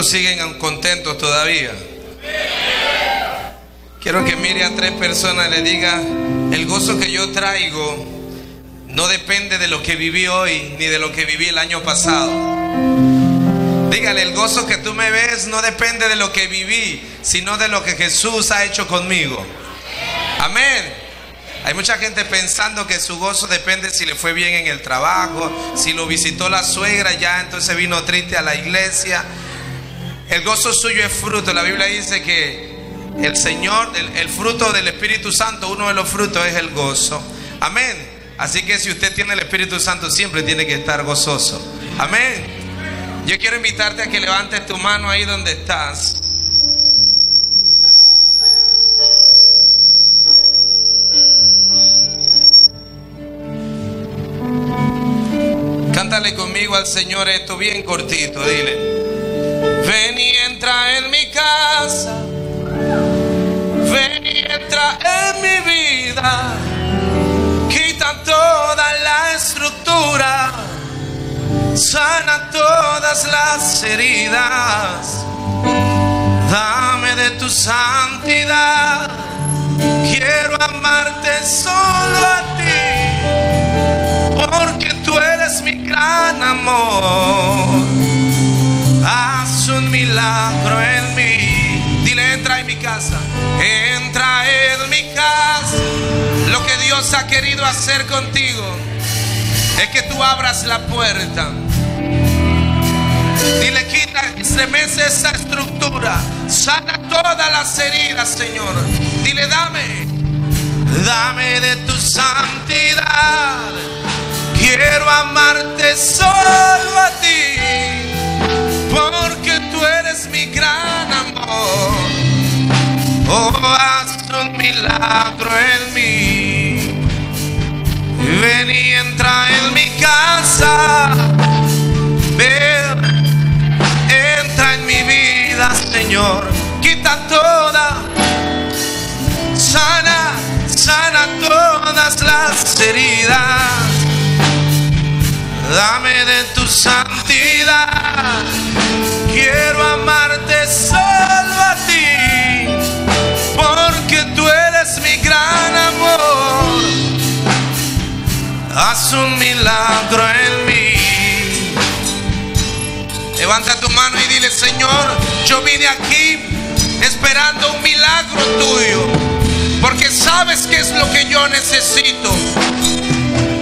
¿Cuántos siguen contentos todavía? Quiero que mire a tres personas y le diga, el gozo que yo traigo no depende de lo que viví hoy ni de lo que viví el año pasado. Dígale, el gozo que tú me ves no depende de lo que viví, sino de lo que Jesús ha hecho conmigo. Amén. Hay mucha gente pensando que su gozo depende si le fue bien en el trabajo, si lo visitó la suegra, ya entonces vino triste a la iglesia. El gozo suyo es fruto. La Biblia dice que el Señor, el, fruto del Espíritu Santo, uno de los frutos es el gozo. Amén. Así que si usted tiene el Espíritu Santo, siempre tiene que estar gozoso. Amén. Yo quiero invitarte a que levantes tu mano ahí donde estás. Cántale conmigo al Señor esto bien cortito, dile. Ven y entra en mi casa. Ven y entra en mi vida. Quita toda la estructura. Sana todas las heridas. Dame de tu santidad. Quiero amarte solo a ti. Porque tú eres mi gran amor. Haz milagro en mí. Dile, entra en mi casa. Entra en mi casa. Lo que Dios ha querido hacer contigo es que tú abras la puerta. Dile, quita, estremece esa estructura. Sana todas las heridas, Señor. Dile, dame. Dame de tu santidad. Quiero amarte solo a ti, porque tú eres mi gran amor. Oh, haz un milagro en mí. Ven y entra en mi casa. Ven, entra en mi vida, Señor. Quita toda, sana, sana todas las heridas dame de tu santidad. Quiero amarte solo a ti, porque tú eres mi gran amor. Haz un milagro en mí. Levanta tu mano y dile, Señor, yo vine aquí esperando un milagro tuyo, porque sabes que es lo que yo necesito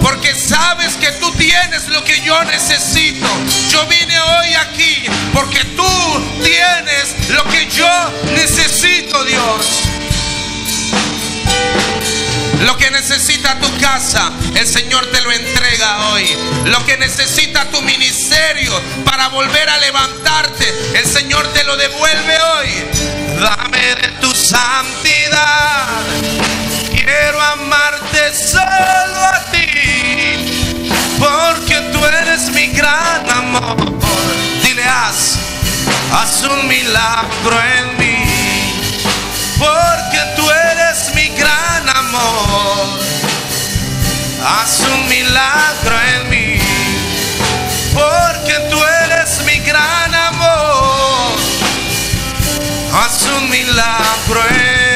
porque sabes que tú tienes lo que yo necesito. Yo vine hoy aquí porque tú tienes lo que yo necesito, Dios. Lo que necesita tu casa, el Señor te lo entrega hoy. Lo que necesita tu ministerio para volver a levantarte, el Señor te lo devuelve hoy. Dame de tu santidad. Quiero amarte solo a ti, porque tú eres mi gran amor. Dile, haz, haz un milagro en mí, porque tú eres mi gran amor. Haz un milagro en mí, porque tú eres mi gran amor. Haz un milagro en mí.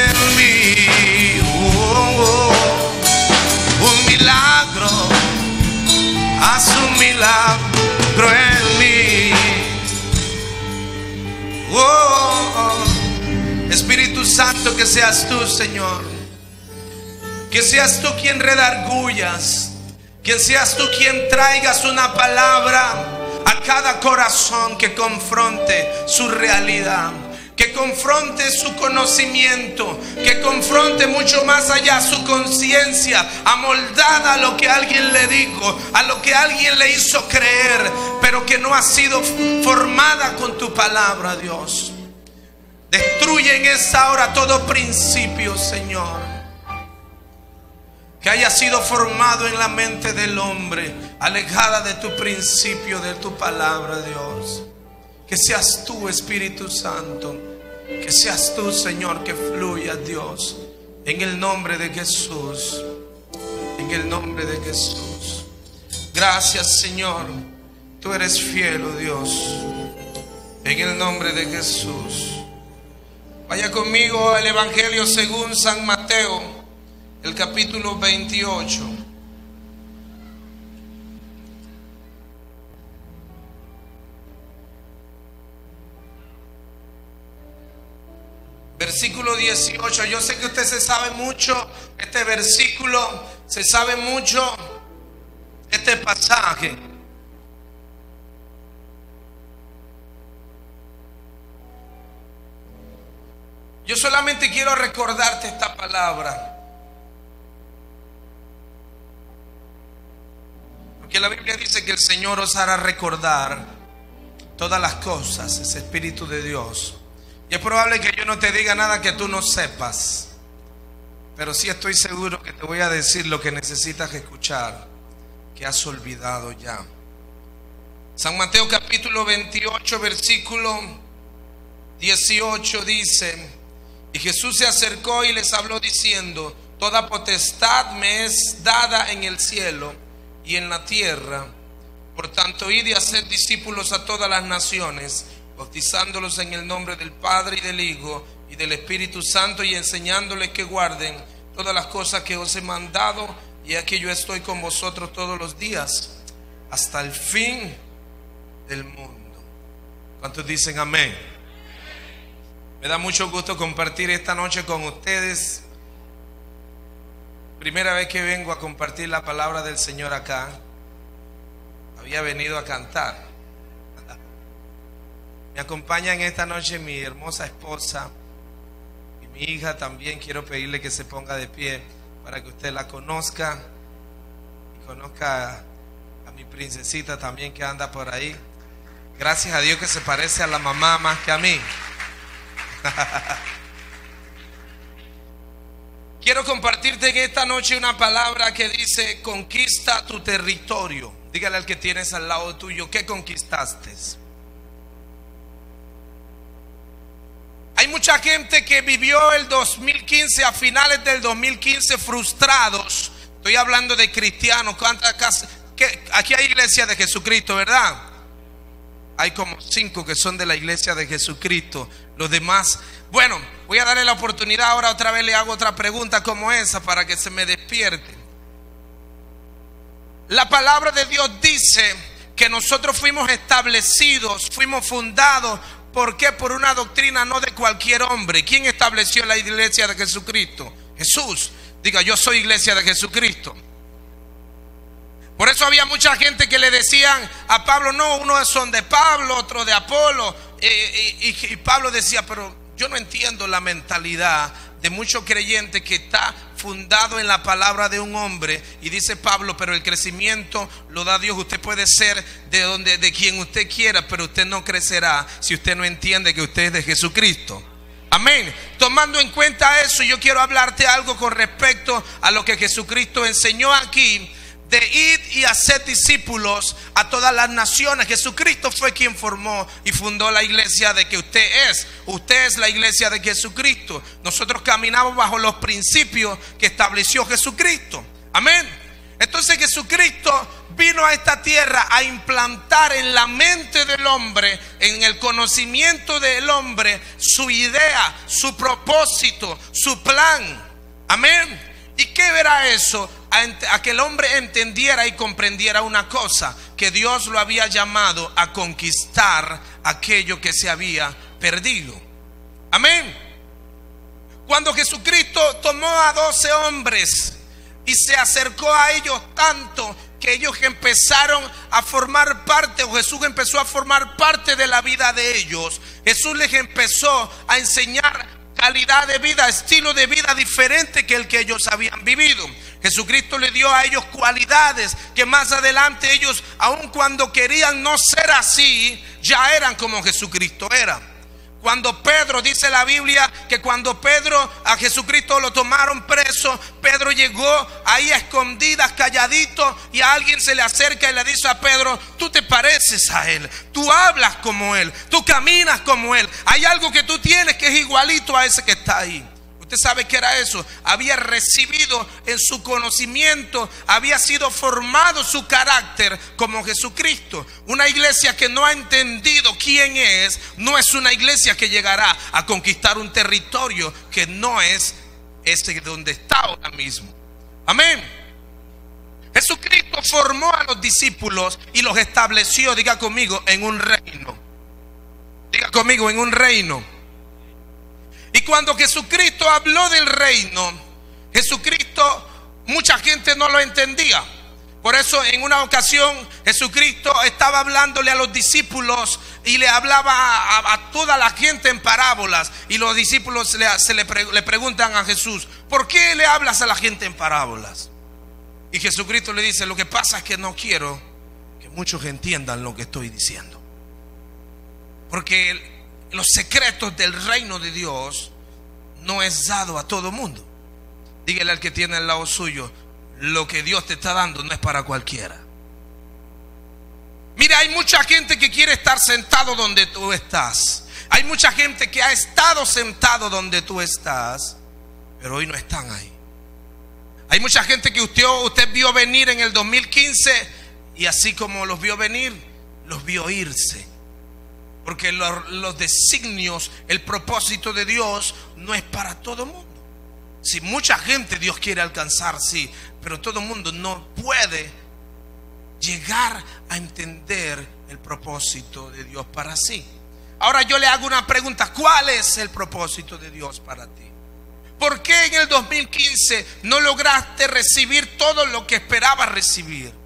Oh, Espíritu Santo, que seas tú, Señor. Que seas tú quien redargullas. Que seas tú quien traigas una palabra a cada corazón que confronte su realidad. Que confronte su conocimiento, que confronte mucho más allá su conciencia, amoldada a lo que alguien le dijo, a lo que alguien le hizo creer, pero que no ha sido formada con tu palabra, Dios. Destruye en esa hora todo principio, Señor que haya sido formado en la mente del hombre, alejada de tu principio, de tu palabra, Dios. Que seas tú, Espíritu Santo, que seas tú, Señor, que fluya, Dios, en el nombre de Jesús, en el nombre de Jesús. Gracias, Señor, tú eres fiel, oh Dios. En el nombre de Jesús. Vaya conmigo al Evangelio según San Mateo, el capítulo 28. Versículo 18. Yo sé que usted se sabe mucho este versículo, se sabe mucho este pasaje. Yo solamente quiero recordarte esta palabra. Porque la Biblia dice que el Señor os hará recordar todas las cosas, ese Espíritu de Dios. Es probable que yo no te diga nada que tú no sepas. Pero sí estoy seguro que te voy a decir lo que necesitas escuchar, que has olvidado ya. San Mateo capítulo 28, versículo 18 dice, y Jesús se acercó y les habló diciendo, Toda potestad me es dada en el cielo y en la tierra. Por tanto, id y haced discípulos a todas las naciones, bautizándolos en el nombre del Padre y del Hijo y del Espíritu Santo y enseñándoles que guarden todas las cosas que os he mandado. Y aquí yo estoy con vosotros todos los días hasta el fin del mundo. ¿Cuántos dicen amén? Me da mucho gusto compartir esta noche con ustedes. Primera vez que vengo a compartir la palabra del Señor acá. Había venido a cantar. Me acompaña en esta noche mi hermosa esposa y mi hija también. Quiero pedirle que se ponga de pie para que usted la conozca y conozca a mi princesita también que anda por ahí. Gracias a Dios que se parece a la mamá más que a mí. Quiero compartirte en esta noche una palabra que dice, conquista tu territorio. Dígale al que tienes al lado tuyo, ¿qué conquistaste? Mucha gente que vivió el 2015, a finales del 2015, frustrados. Estoy hablando de cristianos. ¿Cuántas casas? Aquí hay iglesia de Jesucristo, ¿verdad? Hay como cinco que son de la iglesia de Jesucristo. Los demás, bueno, voy a darle la oportunidad ahora otra vez le hago otra pregunta como esa para que se me despierte. La palabra de Dios dice que nosotros fuimos establecidos, fuimos fundados, ¿por qué? Por una doctrina no de cualquier hombre. ¿Quién estableció la iglesia de Jesucristo? Jesús. Diga, yo soy iglesia de Jesucristo. Por eso había mucha gente que le decían a Pablo, no, uno son de Pablo, otro de Apolo, y, Pablo decía, pero yo no entiendo la mentalidad de muchos creyentes que está fundado en la palabra de un hombre y dice Pablo, pero el crecimiento lo da Dios. Usted puede ser de donde de quien usted quiera, pero usted no crecerá si usted no entiende que usted es de Jesucristo. Amén. Tomando en cuenta eso, yo quiero hablarte algo con respecto a lo que Jesucristo enseñó aquí de ir y hacer discípulos a todas las naciones. Jesucristo fue quien formó y fundó la iglesia de que usted es. Usted es la iglesia de Jesucristo. Nosotros caminamos bajo los principios que estableció Jesucristo. Amén. Entonces Jesucristo vino a esta tierra a implantar en la mente del hombre, en el conocimiento del hombre, su idea, su propósito, su plan. Amén. ¿Y qué verá eso? A, que el hombre entendiera y comprendiera una cosa, que Dios lo había llamado a conquistar aquello que se había perdido. Amén. Cuando Jesucristo tomó a doce hombres y se acercó a ellos tanto que ellos empezaron a formar parte, o Jesús empezó a formar parte de la vida de ellos, Jesús les empezó a enseñar calidad de vida, estilo de vida diferente que el que ellos habían vivido. Jesucristo le dio a ellos cualidades que más adelante ellos, aun cuando querían no ser así, ya eran como Jesucristo era. Cuando Pedro, dice la Biblia, que cuando Pedro a Jesucristo lo tomaron preso, Pedro llegó ahí a escondidas, calladito, y a alguien se le acerca y le dice a Pedro, tú te pareces a él, tú hablas como él, tú caminas como él. Hay algo que tú tienes que es igualito a ese que está ahí ¿Usted sabe qué era eso? Había recibido en su conocimiento, había sido formado su carácter como Jesucristo. Una iglesia que no ha entendido quién es, no es una iglesia que llegará a conquistar un territorio que no es ese donde está ahora mismo. Amén. Jesucristo formó a los discípulos y los estableció, diga conmigo, en un reino. Diga conmigo, en un reino. Y cuando Jesucristo habló del reino, Jesucristo, mucha gente no lo entendía. Por eso en una ocasión Jesucristo estaba hablándole a los discípulos y le hablaba a, toda la gente en parábolas. Y los discípulos le preguntan a Jesús, ¿por qué le hablas a la gente en parábolas? Y Jesucristo le dice, lo que pasa es que no quiero que muchos entiendan lo que estoy diciendo. Porque los secretos del reino de Dios no es dado a todo mundo. Dígale al que tiene al lado suyo, lo que Dios te está dando no es para cualquiera. Mira, hay mucha gente que quiere estar sentado donde tú estás. Hay mucha gente que ha estado sentado donde tú estás, pero hoy no están ahí. Hay mucha gente que usted, usted vio venir en el 2015 y así como los vio venir, los vio irse. Porque los, designios, el propósito de Dios no es para todo mundo. Si mucha gente Dios quiere alcanzar, sí, pero todo mundo no puede llegar a entender el propósito de Dios para sí. Ahora yo le hago una pregunta, ¿cuál es el propósito de Dios para ti? ¿Por qué en el 2015 no lograste recibir todo lo que esperabas recibir?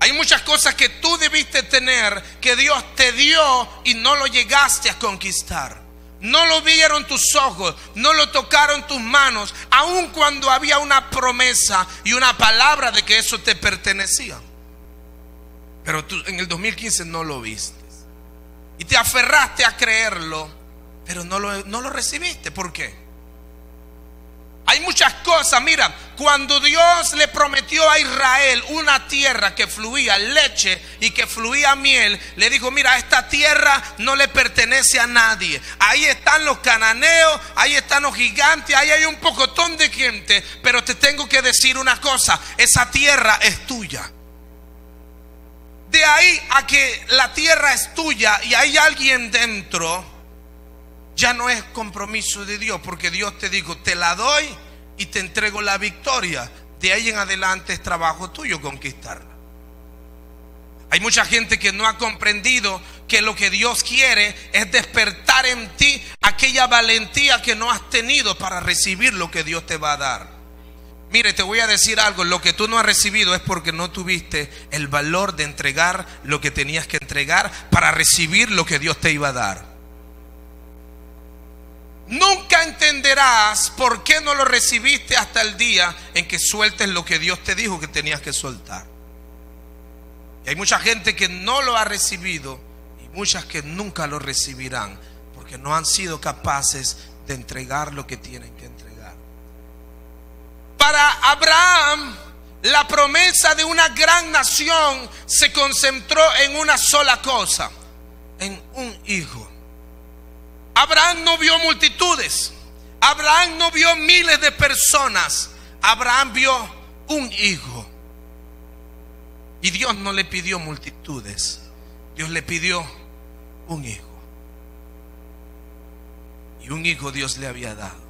Hay muchas cosas que tú debiste tener, que Dios te dio y no lo llegaste a conquistar. No lo vieron tus ojos, no lo tocaron tus manos, aun cuando había una promesa y una palabra de que eso te pertenecía. Pero tú en el 2015 no lo viste. Y te aferraste a creerlo, pero no lo, no lo recibiste. ¿Por qué? Hay muchas cosas, mira, cuando Dios le prometió a Israel una tierra que fluía leche y que fluía miel, le dijo, mira, esta tierra no le pertenece a nadie. Ahí están los cananeos, ahí están los gigantes, ahí hay un pocotón de gente, pero te tengo que decir una cosa, esa tierra es tuya. De ahí a que la tierra es tuya y hay alguien dentro ya no es compromiso de Dios, porque Dios te dijo, te la doy y te entrego la victoria. De ahí en adelante es trabajo tuyo conquistarla. Hay mucha gente que no ha comprendido que lo que Dios quiere es despertar en ti aquella valentía que no has tenido para recibir lo que Dios te va a dar. Mire, te voy a decir algo, lo que tú no has recibido es porque no tuviste el valor de entregar lo que tenías que entregar para recibir lo que Dios te iba a dar. Nunca entenderás por qué no lo recibiste hasta el día en que sueltes lo que Dios te dijo que tenías que soltar. Y hay mucha gente que no lo ha recibido y muchas que nunca lo recibirán porque no han sido capaces de entregar lo que tienen que entregar. Para Abraham, la promesa de una gran nación se concentró en una sola cosa, en un hijo. Abraham no vio multitudes. Abraham no vio miles de personas. Abraham vio un hijo. Y Dios no le pidió multitudes. Dios le pidió un hijo. Y un hijo Dios le había dado.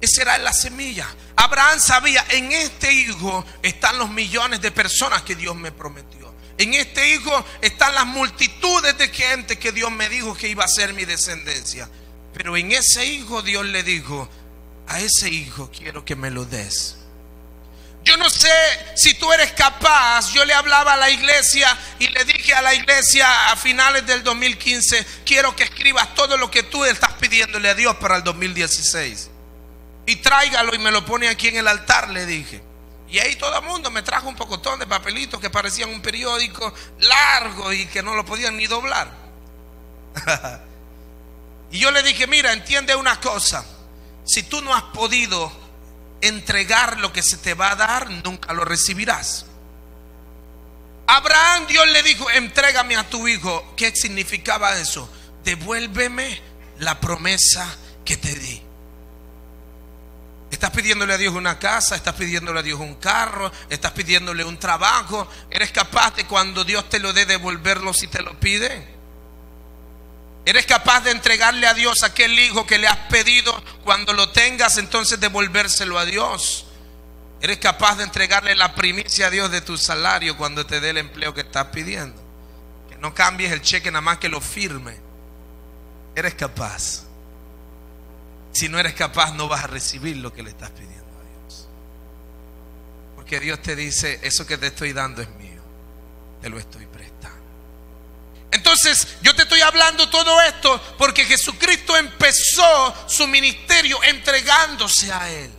Esa era la semilla. Abraham sabía, en este hijo están los millones de personas que Dios me prometió. En este hijo están las multitudes de gente que Dios me dijo que iba a ser mi descendencia. Pero en ese hijo Dios le dijo, a ese hijo quiero que me lo des. Yo no sé si tú eres capaz. Yo le hablaba a la iglesia y le dije a la iglesia a finales del 2015, quiero que escribas todo lo que tú estás pidiéndole a Dios para el 2016. Y tráigalo y me lo pone aquí en el altar, le dije. Y ahí todo el mundo me trajo un pocotón de papelitos que parecían un periódico largo y que no lo podían ni doblar. y yo le dije, mira, entiende una cosa. Si tú no has podido entregar lo que se te va a dar, nunca lo recibirás. Abraham, Dios le dijo, entrégame a tu hijo. ¿Qué significaba eso? Devuélveme la promesa que te di. Estás pidiéndole a Dios una casa, estás pidiéndole a Dios un carro, estás pidiéndole un trabajo. ¿Eres capaz de cuando Dios te lo dé devolverlo si te lo pide? ¿Eres capaz de entregarle a Dios aquel hijo que le has pedido cuando lo tengas, entonces devolvérselo a Dios? ¿Eres capaz de entregarle la primicia a Dios de tu salario cuando te dé el empleo que estás pidiendo? Que no cambies el cheque nada más que lo firme. ¿Eres capaz? Si no eres capaz, no vas a recibir lo que le estás pidiendo a Dios. Porque Dios te dice, eso que te estoy dando es mío. Te lo estoy prestando. Entonces, yo te estoy hablando todo esto porque Jesucristo empezó su ministerio entregándose a Él.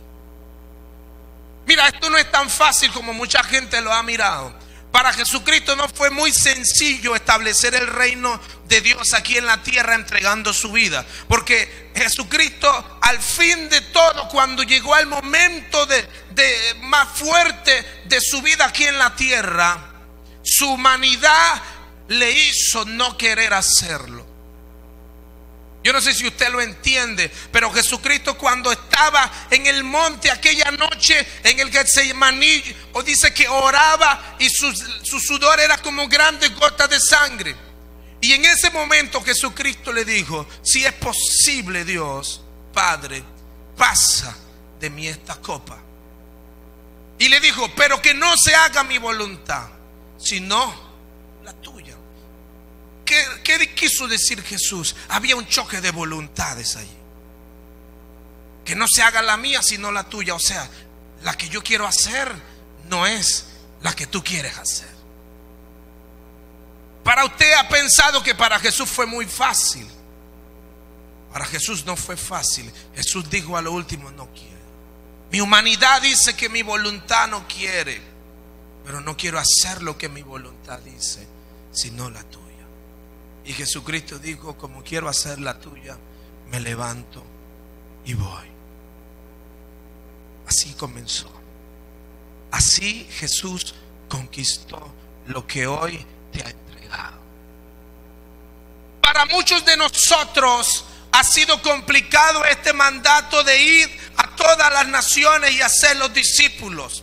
Mira, esto no es tan fácil como mucha gente lo ha mirado. Para Jesucristo no fue muy sencillo establecer el reino de Dios aquí en la tierra entregando su vida. Porque Jesucristo al fin de todo, cuando llegó al momento de, más fuerte de su vida aquí en la tierra, su humanidad le hizo no querer hacerlo. Yo no sé si usted lo entiende, pero Jesucristo cuando estaba en el monte aquella noche en el se o dice que oraba y su, su sudor era como grandes gotas de sangre. Y en ese momento Jesucristo le dijo, si es posible Dios, Padre, pasa de mí esta copa. Y le dijo, pero que no se haga mi voluntad, sino. ¿Qué, quiso decir Jesús? Había un choque de voluntades allí. Que no se haga la mía sino la tuya. O sea, la que yo quiero hacer no es la que tú quieres hacer. Para usted ha pensado que para Jesús fue muy fácil. Para Jesús no fue fácil. Jesús dijo a lo último, no quiero. Mi humanidad dice que mi voluntad no quiere. Pero no quiero hacer lo que mi voluntad dice, sino la tuya. Y Jesucristo dijo, como quiero hacer la tuya, me levanto y voy. Así comenzó. Así Jesús conquistó lo que hoy te ha entregado. Para muchos de nosotros ha sido complicado este mandato de ir a todas las naciones y hacer los discípulos.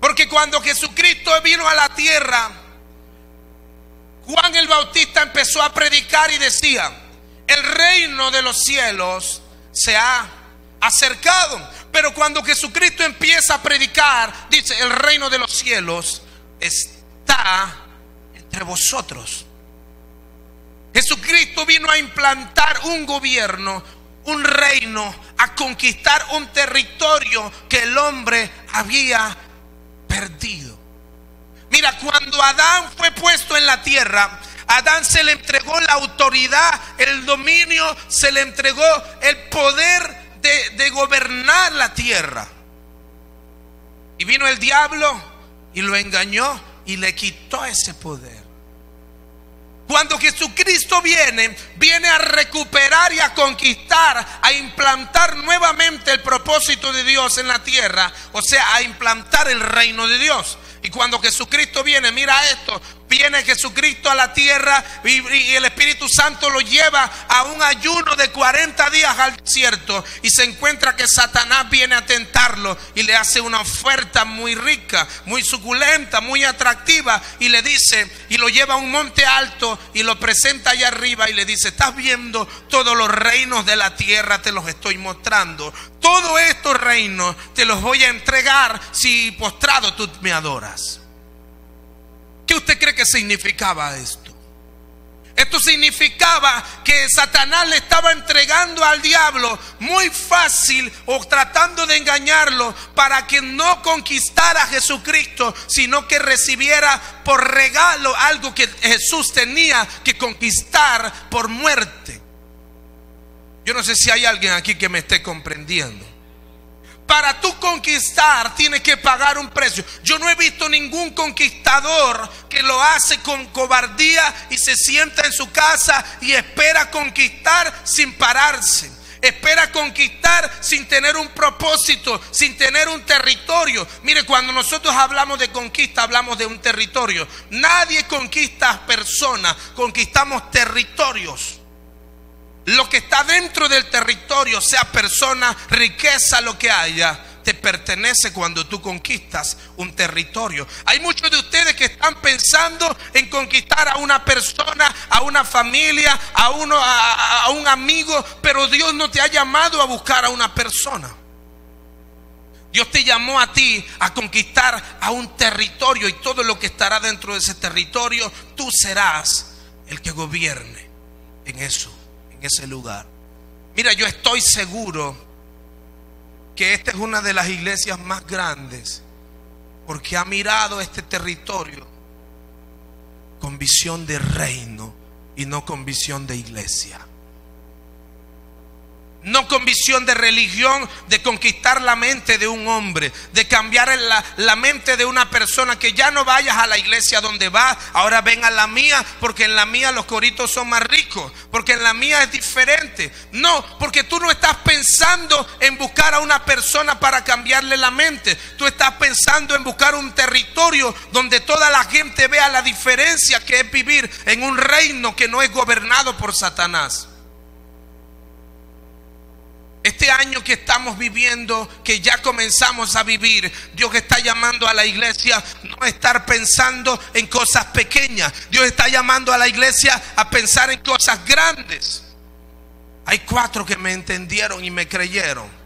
Porque cuando Jesucristo vino a la tierra, Juan el Bautista empezó a predicar y decía, el reino de los cielos se ha acercado. Pero cuando Jesucristo empieza a predicar, dice, el reino de los cielos está entre vosotros. Jesucristo vino a implantar un gobierno, un reino, a conquistar un territorio que el hombre había perdido. Mira, cuando Adán fue puesto en la tierra, Adán se le entregó la autoridad, el dominio, se le entregó el poder de, gobernar la tierra. Y vino el diablo y lo engañó y le quitó ese poder. Cuando Jesucristo viene, viene a recuperar y a conquistar, a implantar nuevamente el propósito de Dios en la tierra, o sea, a implantar el reino de Dios. Y cuando Jesucristo viene, mira esto, viene Jesucristo a la tierra y, el Espíritu Santo lo lleva a un ayuno de 40 días al desierto y se encuentra que Satanás viene a tentarlo y le hace una oferta muy rica, muy suculenta, muy atractiva y le dice y lo lleva a un monte alto y lo presenta allá arriba y le dice, estás viendo todos los reinos de la tierra, te los estoy mostrando. Todos estos reinos te los voy a entregar si postrado tú me adoras. ¿Qué usted cree que significaba esto? Esto significaba que Satanás le estaba entregando al diablo muy fácil o tratando de engañarlo para que no conquistara a Jesucristo, sino que recibiera por regalo algo que Jesús tenía que conquistar por muerte. Yo no sé si hay alguien aquí que me esté comprendiendo. Para tú conquistar tienes que pagar un precio. Yo no he visto ningún conquistador que lo hace con cobardía y se sienta en su casa y espera conquistar sin pararse. Espera conquistar sin tener un propósito, sin tener un territorio. Mire, cuando nosotros hablamos de conquista, hablamos de un territorio. Nadie conquista personas, conquistamos territorios. Lo que está dentro del territorio, sea persona, riqueza, lo que haya, te pertenece cuando tú conquistas un territorio. Hay muchos de ustedes que están pensando en conquistar a una persona, a una familia, a, uno, a, un amigo, pero Dios no te ha llamado a buscar a una persona. Dios te llamó a ti a conquistar a un territorio y todo lo que estará dentro de ese territorio, tú serás el que gobierne en eso, ese lugar. Mira, yo estoy seguro que esta es una de las iglesias más grandes porque ha mirado este territorio con visión de reino y no con visión de iglesia no con visión de religión, de conquistar la mente de un hombre, de cambiar la, mente de una persona, que ya no vayas a la iglesia donde vas, ahora ven a la mía, porque en la mía los coritos son más ricos, porque en la mía es diferente. No, porque tú no estás pensando en buscar a una persona para cambiarle la mente, tú estás pensando en buscar un territorio donde toda la gente vea la diferencia que es vivir en un reino que no es gobernado por Satanás. Este año que estamos viviendo, que ya comenzamos a vivir, Dios está llamando a la iglesia no a estar pensando en cosas pequeñas. Dios está llamando a la iglesia a pensar en cosas grandes. Hay cuatro que me entendieron y me creyeron.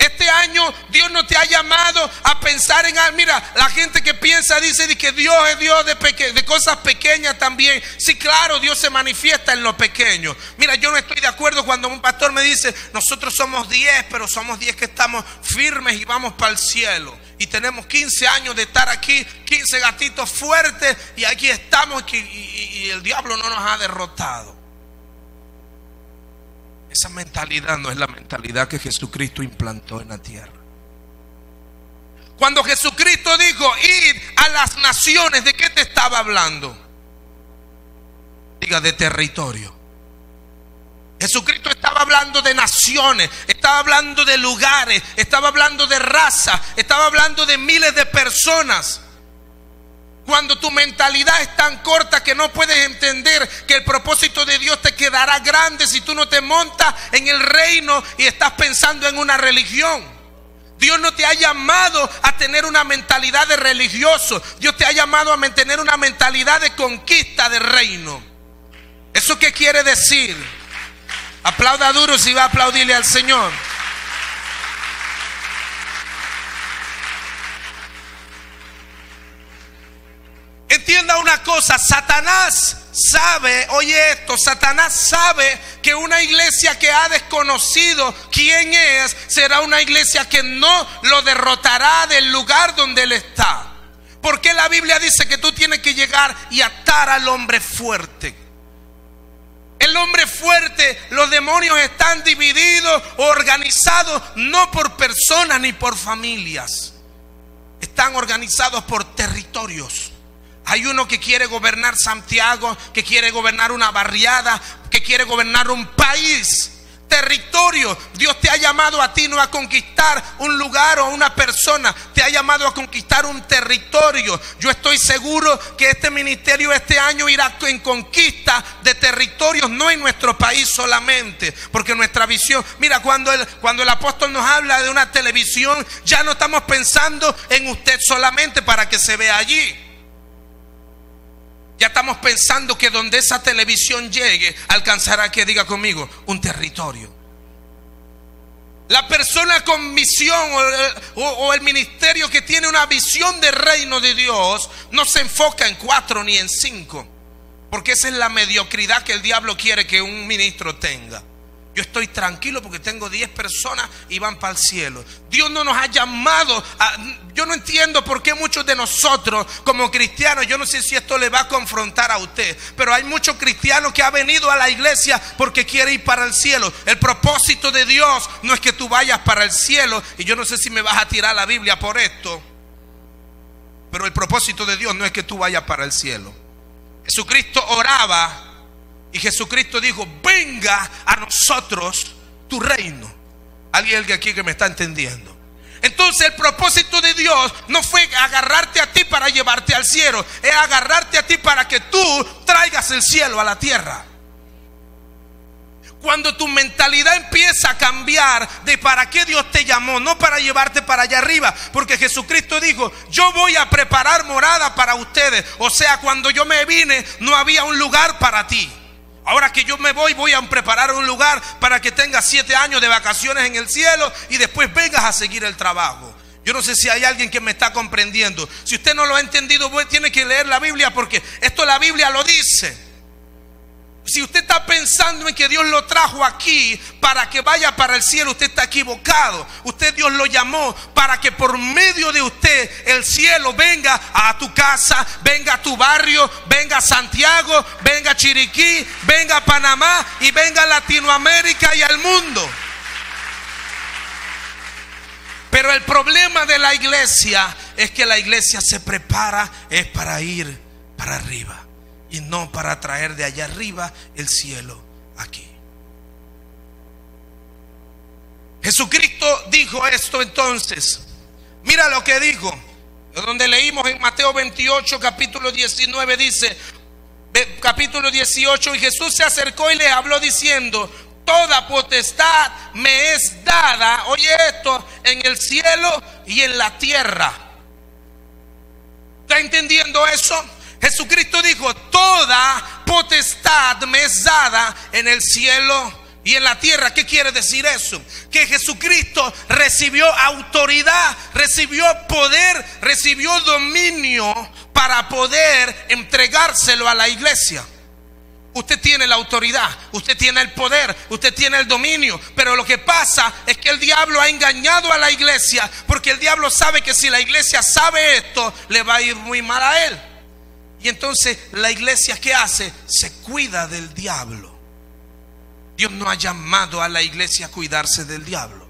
Este año Dios no te ha llamado a pensar en, ah, mira, la gente que piensa dice que Dios es Dios de, de cosas pequeñas también. Sí, claro, Dios se manifiesta en lo pequeño. Mira, yo no estoy de acuerdo cuando un pastor me dice, nosotros somos 10, pero somos 10 que estamos firmes y vamos para el cielo. Y tenemos 15 años de estar aquí, 15 gatitos fuertes y aquí estamos y el diablo no nos ha derrotado. Esa mentalidad no es la mentalidad que Jesucristo implantó en la tierra. Cuando Jesucristo dijo, id a las naciones, ¿de qué te estaba hablando? Diga, de territorio. Jesucristo estaba hablando de naciones, estaba hablando de lugares, estaba hablando de raza, estaba hablando de miles de personas. Cuando tu mentalidad es tan corta que no puedes entender que el propósito de Dios te quedará grande si tú no te montas en el reino y estás pensando en una religión. Dios no te ha llamado a tener una mentalidad de religioso. Dios te ha llamado a mantener una mentalidad de conquista del reino. ¿Eso qué quiere decir? Aplauda duro si va a aplaudirle al Señor. Entienda una cosa, Satanás sabe, oye esto, Satanás sabe que una iglesia que ha desconocido quién es, será una iglesia que no lo derrotará del lugar donde él está. Porque la Biblia dice que tú tienes que llegar y atar al hombre fuerte. El hombre fuerte, los demonios están divididos, organizados, no por personas ni por familias. Están organizados por territorios. Hay uno que quiere gobernar Santiago, que quiere gobernar una barriada, que quiere gobernar un país, territorio. Dios te ha llamado a ti no a conquistar un lugar o una persona, te ha llamado a conquistar un territorio. Yo estoy seguro que este ministerio este año irá en conquista de territorios, no en nuestro país solamente, porque nuestra visión, mira, cuando el, cuando el apóstol nos habla de una televisión, ya no estamos pensando en usted solamente para que se vea allí. Ya estamos pensando que donde esa televisión llegue, alcanzará que diga conmigo, un territorio. La persona con visión o, el ministerio que tiene una visión de reino de Dios no se enfoca en cuatro ni en cinco, porque esa es la mediocridad que el diablo quiere que un ministro tenga. Yo estoy tranquilo porque tengo 10 personas y van para el cielo. Dios no nos ha llamado. Yo no entiendo por qué muchos de nosotros como cristianos, yo no sé si esto le va a confrontar a usted, pero hay muchos cristianos que han venido a la iglesia porque quiere ir para el cielo. El propósito de Dios no es que tú vayas para el cielo y yo no sé si me vas a tirar la Biblia por esto. Pero el propósito de Dios no es que tú vayas para el cielo. Jesucristo oraba y Jesucristo dijo, venga a nosotros tu reino. Alguien aquí que me está entendiendo. Entonces el propósito de Dios no fue agarrarte a ti para llevarte al cielo, es agarrarte a ti para que tú traigas el cielo a la tierra. Cuando tu mentalidad empieza a cambiar de para qué Dios te llamó, no para llevarte para allá arriba, porque Jesucristo dijo, yo voy a preparar morada para ustedes. O sea, cuando yo me vine, no había un lugar para ti. Ahora que yo me voy, voy a preparar un lugar para que tengas siete años de vacaciones en el cielo y después vengas a seguir el trabajo. Yo no sé si hay alguien que me está comprendiendo. Si usted no lo ha entendido, tiene que leer la Biblia porque esto la Biblia lo dice. Si usted está pensando en que Dios lo trajo aquí para que vaya para el cielo, usted está equivocado. Usted Dios lo llamó para que por medio de usted el cielo venga a tu casa, venga a tu barrio, venga a Santiago, venga a Chiriquí, venga a Panamá y venga a Latinoamérica y al mundo. Pero el problema de la iglesia es que la iglesia se prepara es para ir para arriba y no para traer de allá arriba el cielo aquí. Jesucristo dijo esto entonces. Mira lo que dijo. Donde leímos en Mateo 28, capítulo 19, dice, capítulo 18, y Jesús se acercó y le habló diciendo, toda potestad me es dada, oye esto, en el cielo y en la tierra. ¿Está entendiendo eso? Jesucristo dijo, toda potestad me es dada en el cielo y en la tierra. ¿Qué quiere decir eso? Que Jesucristo recibió autoridad, recibió poder, recibió dominio para poder entregárselo a la iglesia. Usted tiene la autoridad, usted tiene el poder, usted tiene el dominio, pero lo que pasa es que el diablo ha engañado a la iglesia porque el diablo sabe que si la iglesia sabe esto, le va a ir muy mal a él. Y entonces la iglesia que hace se cuida del diablo. Dios no ha llamado a la iglesia a cuidarse del diablo.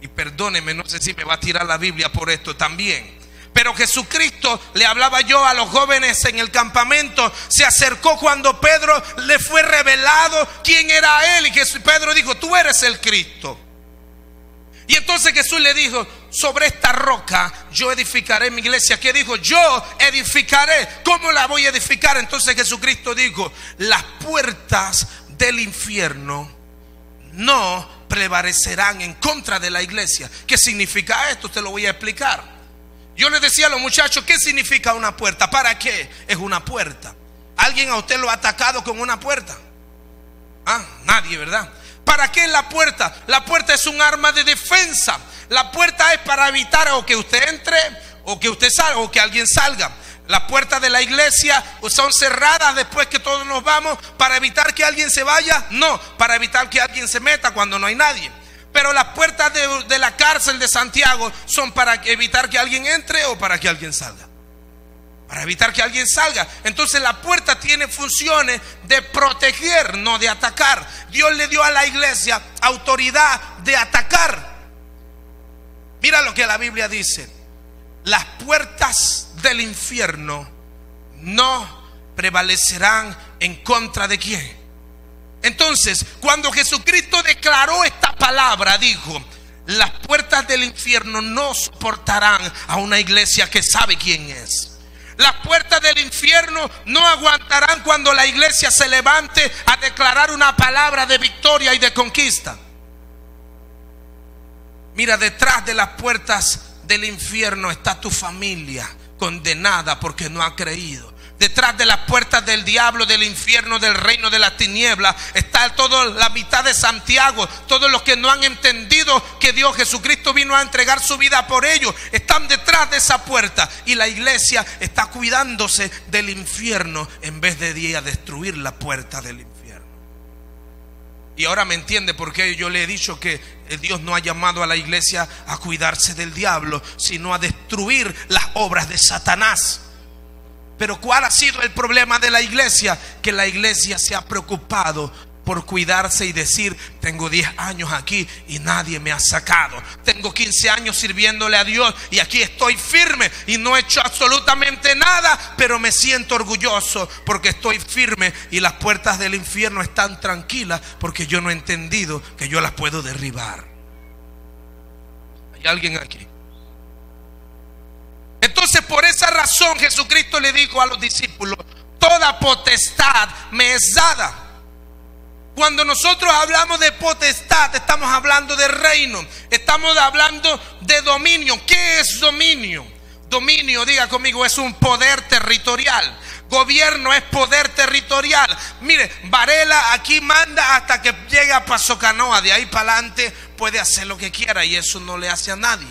Y perdóneme, no sé si me va a tirar la Biblia por esto también. Pero Jesucristo le hablaba yo a los jóvenes en el campamento. Se acercó cuando Pedro le fue revelado quién era él. Y Pedro dijo, tú eres el Cristo. Y entonces Jesús le dijo, sobre esta roca yo edificaré mi iglesia. ¿Qué dijo? Yo edificaré. ¿Cómo la voy a edificar? Entonces Jesucristo dijo, las puertas del infierno no prevalecerán en contra de la iglesia. ¿Qué significa esto? Te lo voy a explicar. Yo le decía a los muchachos, ¿qué significa una puerta? ¿Para qué es una puerta? ¿Alguien a usted lo ha atacado con una puerta? Ah, nadie, ¿verdad? ¿Para qué la puerta? La puerta es un arma de defensa. La puerta es para evitar o que usted entre o que usted salga o que alguien salga. Las puertas de la iglesia son cerradas después que todos nos vamos para evitar que alguien se vaya. No, para evitar que alguien se meta cuando no hay nadie. Pero las puertas de, la cárcel de Santiago son para evitar que alguien entre o para que alguien salga. Para evitar que alguien salga. Entonces la puerta tiene funciones de proteger, no de atacar. Dios le dio a la iglesia autoridad de atacar. Mira lo que la Biblia dice. Las puertas del infierno no prevalecerán en contra de quién entonces, cuando Jesucristo declaró esta palabra, dijo, las puertas del infierno no soportarán a una iglesia que sabe quién es. Las puertas del infierno no aguantarán cuando la iglesia se levante a declarar una palabra de victoria y de conquista. Mira, detrás de las puertas del infierno está tu familia condenada porque no ha creído. Detrás de las puertas del diablo, del infierno, del reino de las tinieblas, está toda la mitad de Santiago. Todos los que no han entendido que Dios Jesucristo vino a entregar su vida por ellos, están detrás de esa puerta. Y la iglesia está cuidándose del infierno en vez de destruir la puerta del infierno. Y ahora me entiende por qué yo le he dicho que Dios no ha llamado a la iglesia a cuidarse del diablo, sino a destruir las obras de Satanás. Pero ¿cuál ha sido el problema de la iglesia? Que la iglesia se ha preocupado por cuidarse y decir, tengo 10 años aquí y nadie me ha sacado. Tengo 15 años sirviéndole a Dios y aquí estoy firme y no he hecho absolutamente nada, pero me siento orgulloso porque estoy firme y las puertas del infierno están tranquilas porque yo no he entendido que yo las puedo derribar. ¿Hay alguien aquí? Entonces por esa razón Jesucristo le dijo a los discípulos, toda potestad me es dada. Cuando nosotros hablamos de potestad, estamos hablando de reino, estamos hablando de dominio. ¿Qué es dominio? Dominio, diga conmigo, es un poder territorial. Gobierno es poder territorial. Mire, Varela aquí manda hasta que llegue a Paso Canoa. De ahí para adelante puede hacer lo que quiera y eso no le hace a nadie.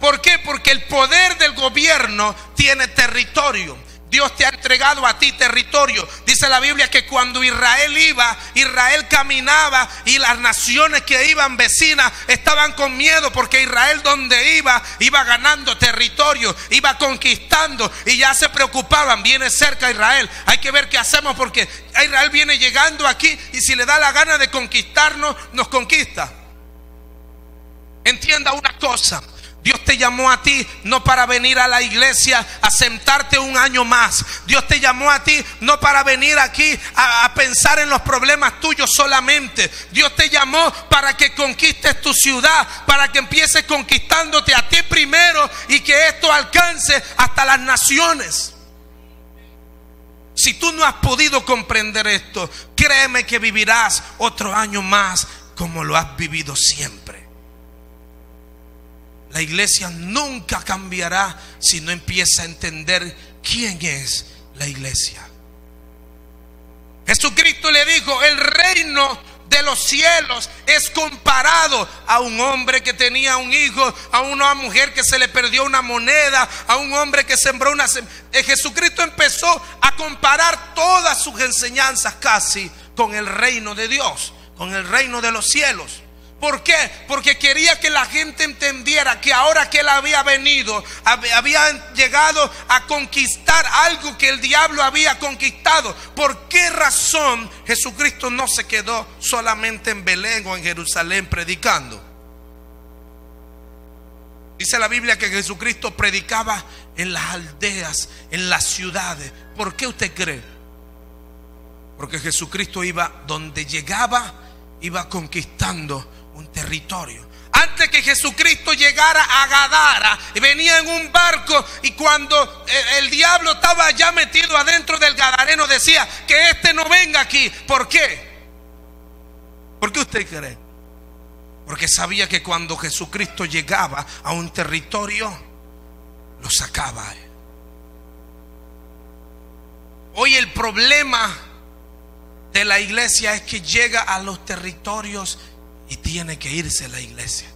¿Por qué? Porque el poder del gobierno tiene territorio. Dios te ha entregado a ti territorio. Dice la Biblia que cuando Israel iba, Israel caminaba y las naciones que iban vecinas estaban con miedo porque Israel donde iba, iba ganando territorio, iba conquistando y ya se preocupaban. Viene cerca Israel. Hay que ver qué hacemos porque Israel viene llegando aquí y si le da la gana de conquistarnos, nos conquista. Entienda una cosa. Dios te llamó a ti no para venir a la iglesia a sentarte un año más. Dios te llamó a ti no para venir aquí a, pensar en los problemas tuyos solamente. Dios te llamó para que conquistes tu ciudad, para que empieces conquistándote a ti primero y que esto alcance hasta las naciones. Si tú no has podido comprender esto, créeme que vivirás otro año más como lo has vivido siempre. La iglesia nunca cambiará si no empieza a entender quién es la iglesia. Jesucristo le dijo, el reino de los cielos es comparado a un hombre que tenía un hijo, a una mujer que se le perdió una moneda, a un hombre que sembró una... Eh, Jesucristo empezó a comparar todas sus enseñanzas casi con el reino de Dios, con el reino de los cielos. ¿Por qué? Porque quería que la gente entendiera que ahora que él había venido, había llegado a conquistar algo que el diablo había conquistado. ¿Por qué razón Jesucristo no se quedó solamente en Belén o en Jerusalén predicando? Dice la Biblia que Jesucristo predicaba en las aldeas, en las ciudades. ¿Por qué usted cree? Porque Jesucristo iba donde llegaba, iba conquistando un territorio. Antes que Jesucristo llegara a Gadara, venía en un barco y cuando el, diablo estaba ya metido adentro del Gadareno decía que este no venga aquí. ¿Por qué? ¿Por qué usted cree? Porque sabía que cuando Jesucristo llegaba a un territorio, lo sacaba. Hoy el problema de la iglesia es que llega a los territorios y tiene que irse a la iglesia.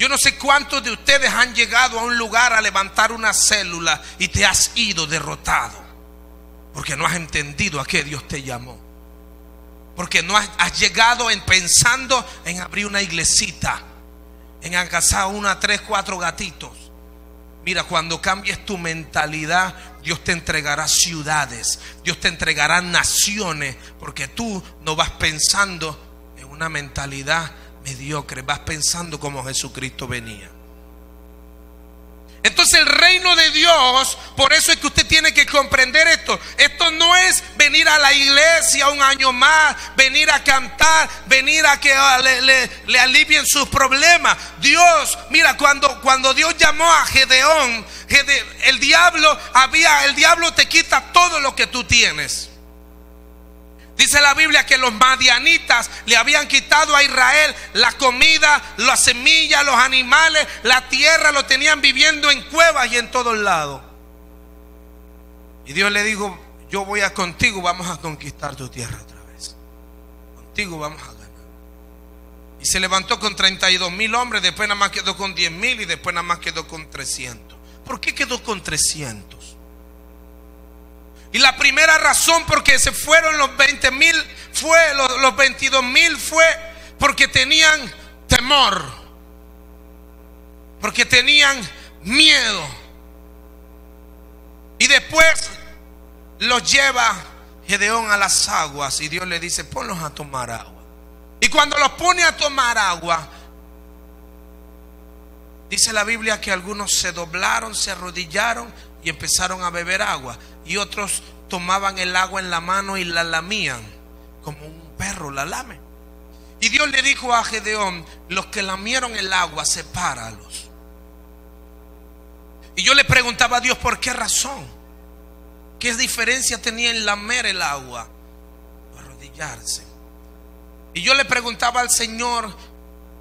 Yo no sé cuántos de ustedes han llegado a un lugar a levantar una célula y te has ido derrotado. Porque no has entendido a qué Dios te llamó. Porque no has, llegado en pensando en abrir una iglesita. En agasar una, tres, cuatro gatitos. Mira, cuando cambies tu mentalidad, Dios te entregará ciudades, Dios te entregará naciones, porque tú no vas pensando en una mentalidad mediocre, vas pensando como Jesucristo venía. Entonces el reino de Dios, por eso es que usted tiene que comprender esto. Esto no es venir a la iglesia un año más, venir a cantar, venir a que ah, le, alivien sus problemas. Dios, mira, cuando, cuando Dios llamó a Gedeón, el diablo había, el diablo te quita todo lo que tú tienes. Dice la Biblia que los madianitas le habían quitado a Israel la comida, las semillas, los animales, la tierra, lo tenían viviendo en cuevas y en todos lados. Y Dios le dijo, yo voy a contigo, vamos a conquistar tu tierra otra vez. Contigo vamos a ganar. Y se levantó con 32 mil hombres, después nada más quedó con 10 mil y después nada más quedó con 300. ¿Por qué quedó con 300? Y la primera razón por que se fueron los 20 mil fue, los, los 22 mil fue porque tenían temor, porque tenían miedo. Y después los lleva Gedeón a las aguas y Dios le dice, ponlos a tomar agua. Y cuando los pone a tomar agua, dice la Biblia que algunos se doblaron, se arrodillaron y empezaron a beber agua y otros tomaban el agua en la mano y la lamían, como un perro la lame. Y Dios le dijo a Gedeón, los que lamieron el agua, sepáralos. Y yo le preguntaba a Dios, ¿por qué razón? ¿Qué diferencia tenía en lamer el agua? Arrodillarse. Y yo le preguntaba al Señor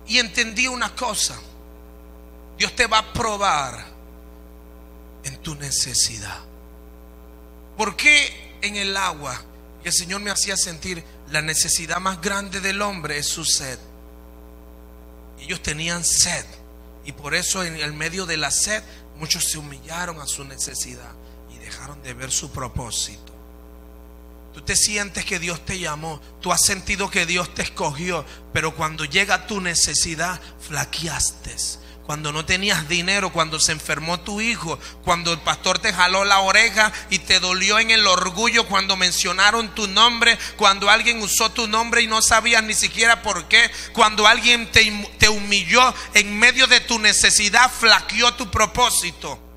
y entendí una cosa. Dios te va a probar en tu necesidad. ¿Por qué en el agua? el Señor me hacía sentir la necesidad más grande del hombre es su sed. Ellos tenían sed. Y por eso en el medio de la sed muchos se humillaron a su necesidad y dejaron de ver su propósito. Tú te sientes que Dios te llamó, tú has sentido que Dios te escogió, pero cuando llega tu necesidad, flaqueaste cuando no tenías dinero, cuando se enfermó tu hijo, cuando el pastor te jaló la oreja y te dolió en el orgullo cuando mencionaron tu nombre, cuando alguien usó tu nombre y no sabías ni siquiera por qué, cuando alguien te, te humilló en medio de tu necesidad, flaqueó tu propósito.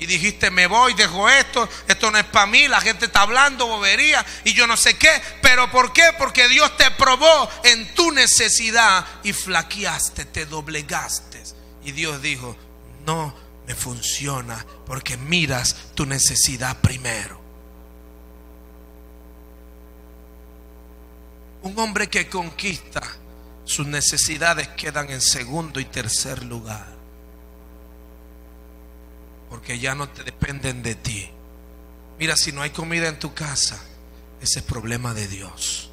Y dijiste, me voy, dejo esto, esto no es para mí, la gente está hablando bobería y yo no sé qué. Pero ¿por qué? Porque Dios te probó en tu necesidad y flaqueaste, te doblegaste. Y Dios dijo, no me funciona porque miras tu necesidad primero. Un hombre que conquista, sus necesidades quedan en segundo y tercer lugar porque ya no te dependen de ti. Mira, si no hay comida en tu casa, ese es problema de Dios.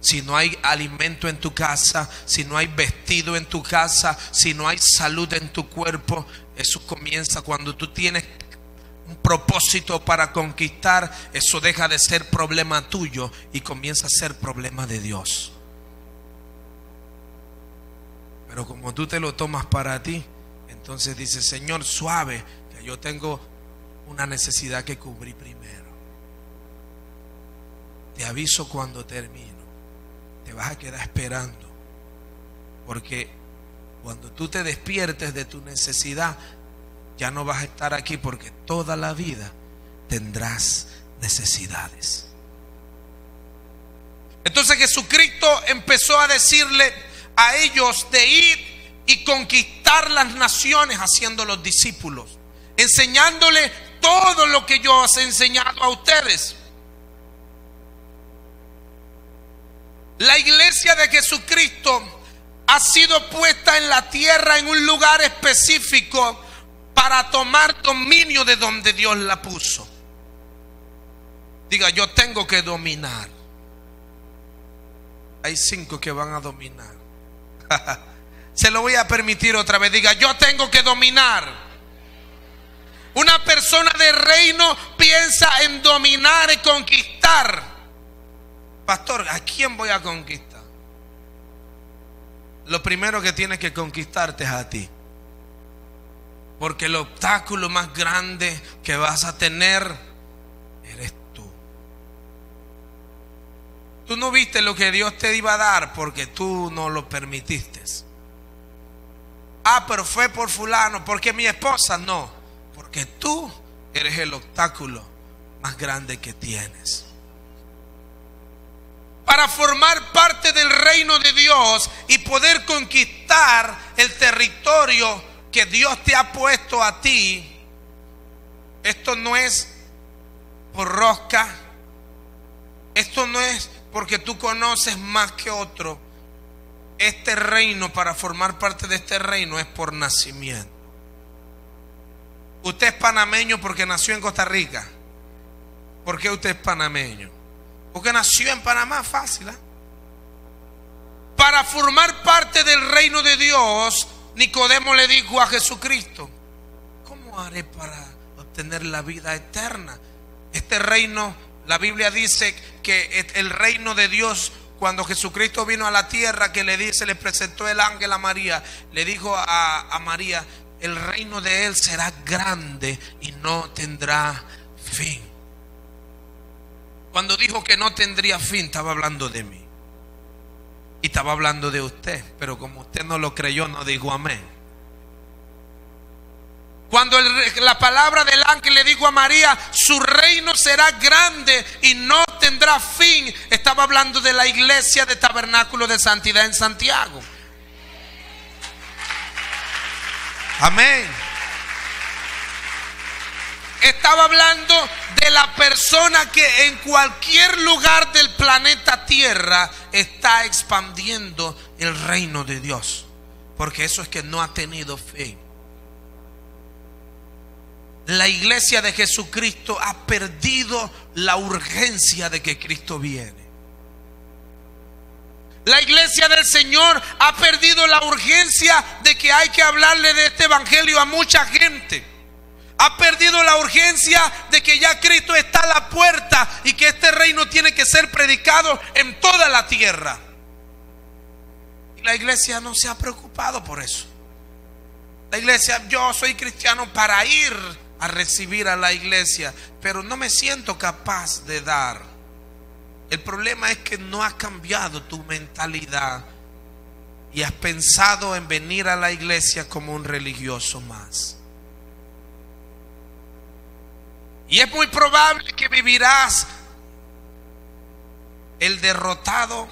Si no hay alimento en tu casa, si no hay vestido en tu casa, si no hay salud en tu cuerpo, eso comienza cuando tú tienes un propósito para conquistar, eso deja de ser problema tuyo y comienza a ser problema de Dios. Pero como tú te lo tomas para ti, entonces dice, Señor, suave, yo tengo una necesidad que cubrir primero. Te aviso cuando termino. Te vas a quedar esperando. Porque cuando tú te despiertes de tu necesidad, ya no vas a estar aquí porque toda la vida tendrás necesidades. Entonces Jesucristo empezó a decirle a ellos de ir y conquistar las naciones haciendo los discípulos enseñándole todo lo que yo os he enseñado a ustedes. La iglesia de Jesucristo ha sido puesta en la tierra en un lugar específico para tomar dominio de donde Dios la puso. Diga, yo tengo que dominar. Hay cinco que van a dominar. Se lo voy a permitir otra vez. Diga, yo tengo que dominar. Una persona de reino piensa en dominar y conquistar. Pastor, ¿a quién voy a conquistar? Lo primero que tienes que conquistarte es a ti. Porque el obstáculo más grande que vas a tener eres tú. Tú no viste lo que Dios te iba a dar porque tú no lo permitiste. Ah, pero fue por fulano, porque mi esposa no que tú eres el obstáculo más grande que tienes. Para formar parte del reino de Dios y poder conquistar el territorio que Dios te ha puesto a ti, esto no es por rosca, esto no es porque tú conoces más que otro. Este reino, para formar parte de este reino, es por nacimiento. Usted es panameño porque nació en Costa Rica. ¿Por qué usted es panameño? Porque nació en Panamá, fácil. ¿eh? Para formar parte del reino de Dios, Nicodemo le dijo a Jesucristo, ¿cómo haré para obtener la vida eterna? Este reino, la Biblia dice que el reino de Dios cuando Jesucristo vino a la tierra, que le dice, le presentó el ángel a María, le dijo a, a María, el reino de Él será grande y no tendrá fin. Cuando dijo que no tendría fin, estaba hablando de mí. Y estaba hablando de usted, pero como usted no lo creyó, no dijo amén. Cuando la palabra del ángel le dijo a María, su reino será grande y no tendrá fin, estaba hablando de la iglesia de tabernáculo de santidad en Santiago. Amén. Estaba hablando de la persona que en cualquier lugar del planeta Tierra está expandiendo el reino de Dios. Porque eso es que no ha tenido fe. La iglesia de Jesucristo ha perdido la urgencia de que Cristo viene. La iglesia del Señor ha perdido la urgencia de que hay que hablarle de este evangelio a mucha gente. Ha perdido la urgencia de que ya Cristo está a la puerta y que este reino tiene que ser predicado en toda la tierra. Y la iglesia no se ha preocupado por eso. La iglesia, yo soy cristiano para ir a recibir a la iglesia, pero no me siento capaz de dar. El problema es que no has cambiado tu mentalidad y has pensado en venir a la iglesia como un religioso más. Y es muy probable que vivirás el derrotado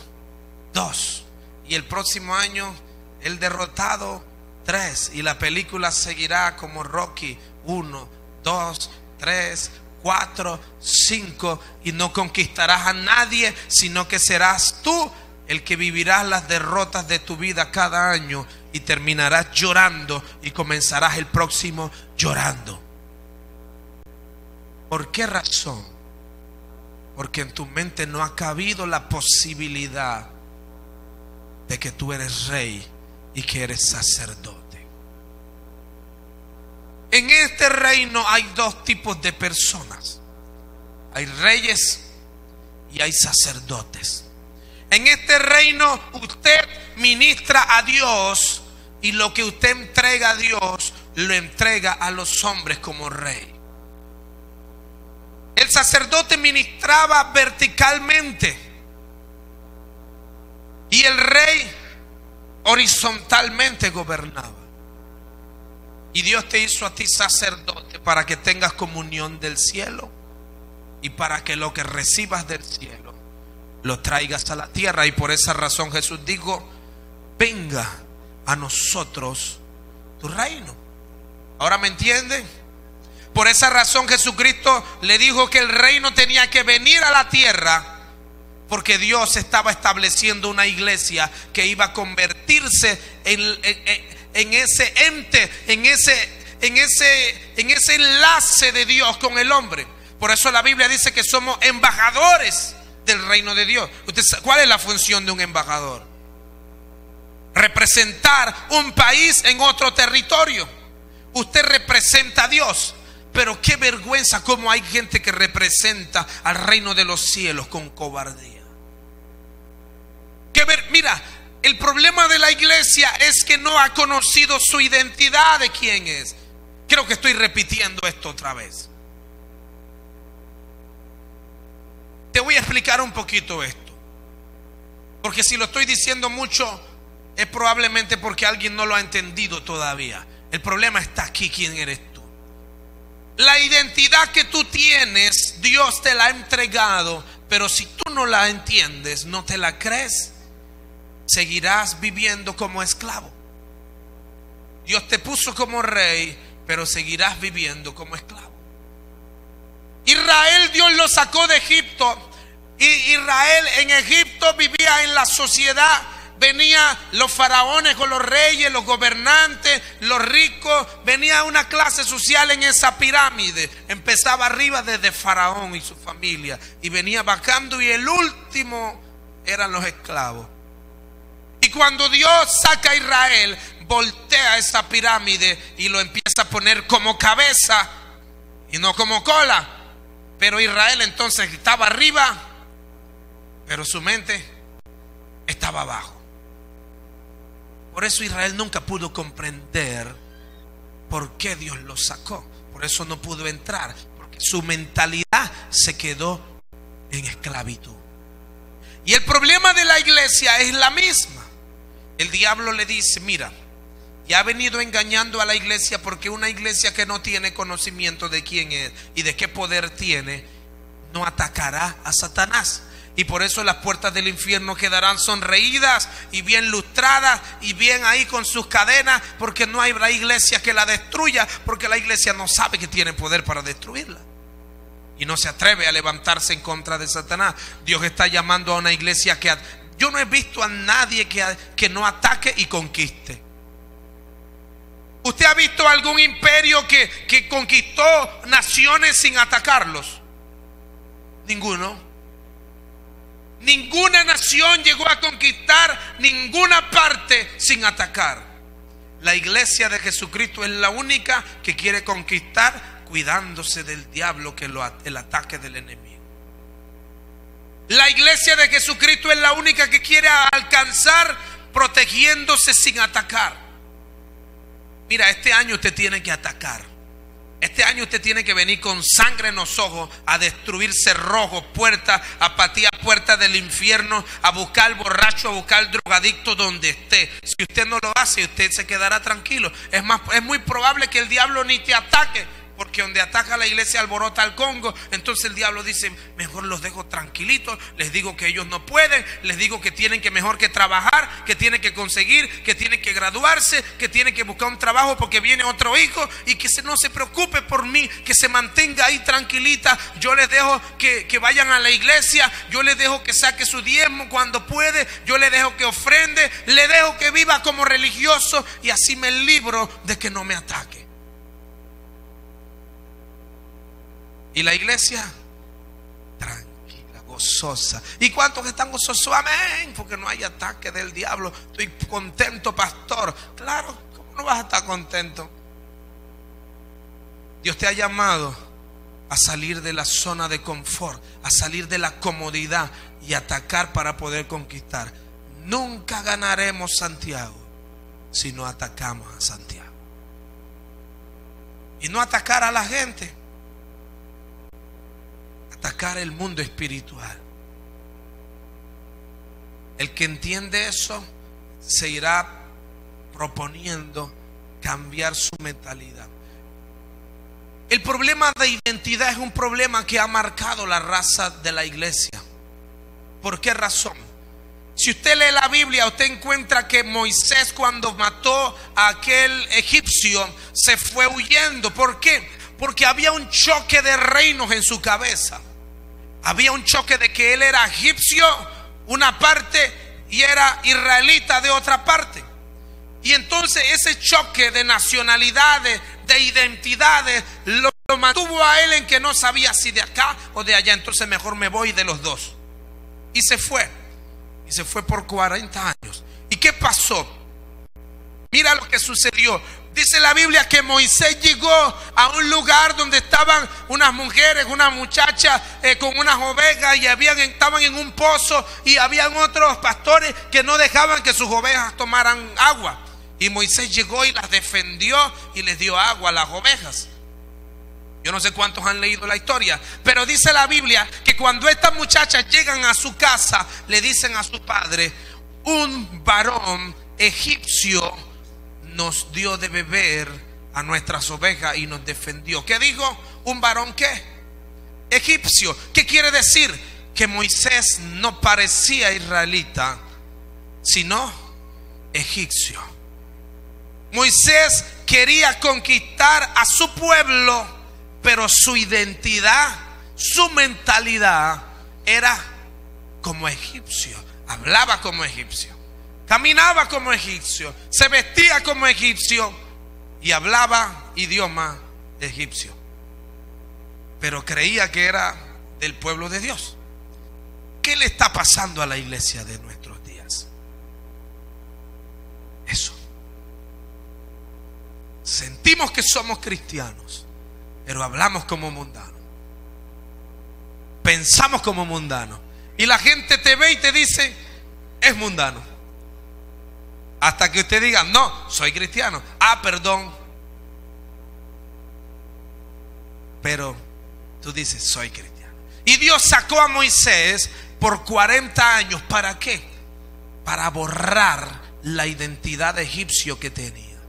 2 y el próximo año el derrotado 3 y la película seguirá como Rocky 1, 2, 3, 4, 5 y no conquistarás a nadie, sino que serás tú el que vivirás las derrotas de tu vida cada año y terminarás llorando y comenzarás el próximo llorando. ¿Por qué razón? Porque en tu mente no ha cabido la posibilidad de que tú eres rey y que eres sacerdote. En este reino hay dos tipos de personas. Hay reyes y hay sacerdotes. En este reino usted ministra a Dios y lo que usted entrega a Dios lo entrega a los hombres como rey. El sacerdote ministraba verticalmente y el rey horizontalmente gobernaba. Y Dios te hizo a ti sacerdote para que tengas comunión del cielo y para que lo que recibas del cielo lo traigas a la tierra. Y por esa razón Jesús dijo, venga a nosotros tu reino. ¿Ahora me entienden? Por esa razón Jesucristo le dijo que el reino tenía que venir a la tierra porque Dios estaba estableciendo una iglesia que iba a convertirse en, ese ente, en ese, en, ese, en ese enlace de Dios con el hombre. Por eso la Biblia dice que somos embajadores del reino de Dios. ¿Usted ¿Cuál es la función de un embajador? Representar un país en otro territorio. Usted representa a Dios. Pero qué vergüenza como hay gente que representa al reino de los cielos con cobardía. Que ver, mira, el problema de la iglesia es que no ha conocido su identidad de quién es. Creo que estoy repitiendo esto otra vez. Te voy a explicar un poquito esto. Porque si lo estoy diciendo mucho, es probablemente porque alguien no lo ha entendido todavía. El problema está aquí, quién eres tú. La identidad que tú tienes, Dios te la ha entregado, pero si tú no la entiendes, no te la crees, seguirás viviendo como esclavo. Dios te puso como rey, pero seguirás viviendo como esclavo. Israel Dios lo sacó de Egipto y Israel en Egipto vivía en la sociedad venía los faraones con los reyes, los gobernantes, los ricos, venía una clase social en esa pirámide. Empezaba arriba desde faraón y su familia y venía bajando y el último eran los esclavos. Cuando Dios saca a Israel, voltea esa pirámide y lo empieza a poner como cabeza y no como cola. Pero Israel entonces estaba arriba, pero su mente estaba abajo. Por eso Israel nunca pudo comprender por qué Dios lo sacó. Por eso no pudo entrar, porque su mentalidad se quedó en esclavitud. Y el problema de la iglesia es la misma. El diablo le dice, mira, ya ha venido engañando a la iglesia porque una iglesia que no tiene conocimiento de quién es y de qué poder tiene, no atacará a Satanás. Y por eso las puertas del infierno quedarán sonreídas y bien lustradas y bien ahí con sus cadenas, porque no la iglesia que la destruya, porque la iglesia no sabe que tiene poder para destruirla. Y no se atreve a levantarse en contra de Satanás. Dios está llamando a una iglesia que... Yo no he visto a nadie que, que no ataque y conquiste. ¿Usted ha visto algún imperio que, que conquistó naciones sin atacarlos? Ninguno. Ninguna nación llegó a conquistar ninguna parte sin atacar. La iglesia de Jesucristo es la única que quiere conquistar cuidándose del diablo que lo, el ataque del enemigo. La iglesia de Jesucristo es la única que quiere alcanzar protegiéndose sin atacar. Mira, este año usted tiene que atacar. Este año usted tiene que venir con sangre en los ojos a destruir cerrojos, puertas, a patear puertas del infierno, a buscar borracho, a buscar drogadicto donde esté. Si usted no lo hace, usted se quedará tranquilo. Es más, es muy probable que el diablo ni te ataque, porque donde ataca la iglesia alborota al Congo, entonces el diablo dice, mejor los dejo tranquilitos, les digo que ellos no pueden, les digo que tienen que mejor que trabajar, que tienen que conseguir, que tienen que graduarse, que tienen que buscar un trabajo porque viene otro hijo y que se, no se preocupe por mí, que se mantenga ahí tranquilita. Yo les dejo que, que vayan a la iglesia, yo les dejo que saque su diezmo cuando puede, yo les dejo que ofrende, le dejo que viva como religioso y así me libro de que no me ataque. Y la iglesia, tranquila, gozosa. ¿Y cuántos están gozosos? Amén, porque no hay ataque del diablo. Estoy contento, pastor. Claro, ¿cómo no vas a estar contento? Dios te ha llamado a salir de la zona de confort, a salir de la comodidad y atacar para poder conquistar. Nunca ganaremos Santiago si no atacamos a Santiago. Y no atacar a la gente atacar el mundo espiritual. El que entiende eso se irá proponiendo cambiar su mentalidad. El problema de identidad es un problema que ha marcado la raza de la iglesia. ¿Por qué razón? Si usted lee la Biblia, usted encuentra que Moisés cuando mató a aquel egipcio se fue huyendo. ¿Por qué? Porque había un choque de reinos en su cabeza. Había un choque de que él era egipcio, una parte, y era israelita de otra parte. Y entonces ese choque de nacionalidades, de identidades, lo, mantuvo a él en que no sabía si de acá o de allá. Entonces mejor me voy de los dos. Y se fue. Y se fue por 40 años. ¿Y qué pasó? Mira lo que sucedió. Dice la Biblia que Moisés llegó a un lugar donde estaban unas mujeres, unas muchachas eh, con unas ovejas y estaban en un pozo y habían otros pastores que no dejaban que sus ovejas tomaran agua. Y Moisés llegó y las defendió y les dio agua a las ovejas. Yo no sé cuántos han leído la historia, pero dice la Biblia que cuando estas muchachas llegan a su casa, le dicen a su padre, un varón egipcio nos dio de beber a nuestras ovejas y nos defendió. ¿Qué dijo? ¿Un varón qué? Egipcio. ¿Qué quiere decir? Que Moisés no parecía israelita, sino egipcio. Moisés quería conquistar a su pueblo, pero su identidad, su mentalidad era como egipcio. Hablaba como egipcio. Caminaba como egipcio, se vestía como egipcio y hablaba idioma egipcio. Pero creía que era del pueblo de Dios. ¿Qué le está pasando a la iglesia de nuestros días? Eso. Sentimos que somos cristianos, pero hablamos como mundanos. Pensamos como mundanos. Y la gente te ve y te dice, es mundano. Hasta que usted diga, no, soy cristiano. Ah, perdón. Pero tú dices, soy cristiano. Y Dios sacó a Moisés por 40 años. ¿Para qué? Para borrar la identidad egipcio que tenía.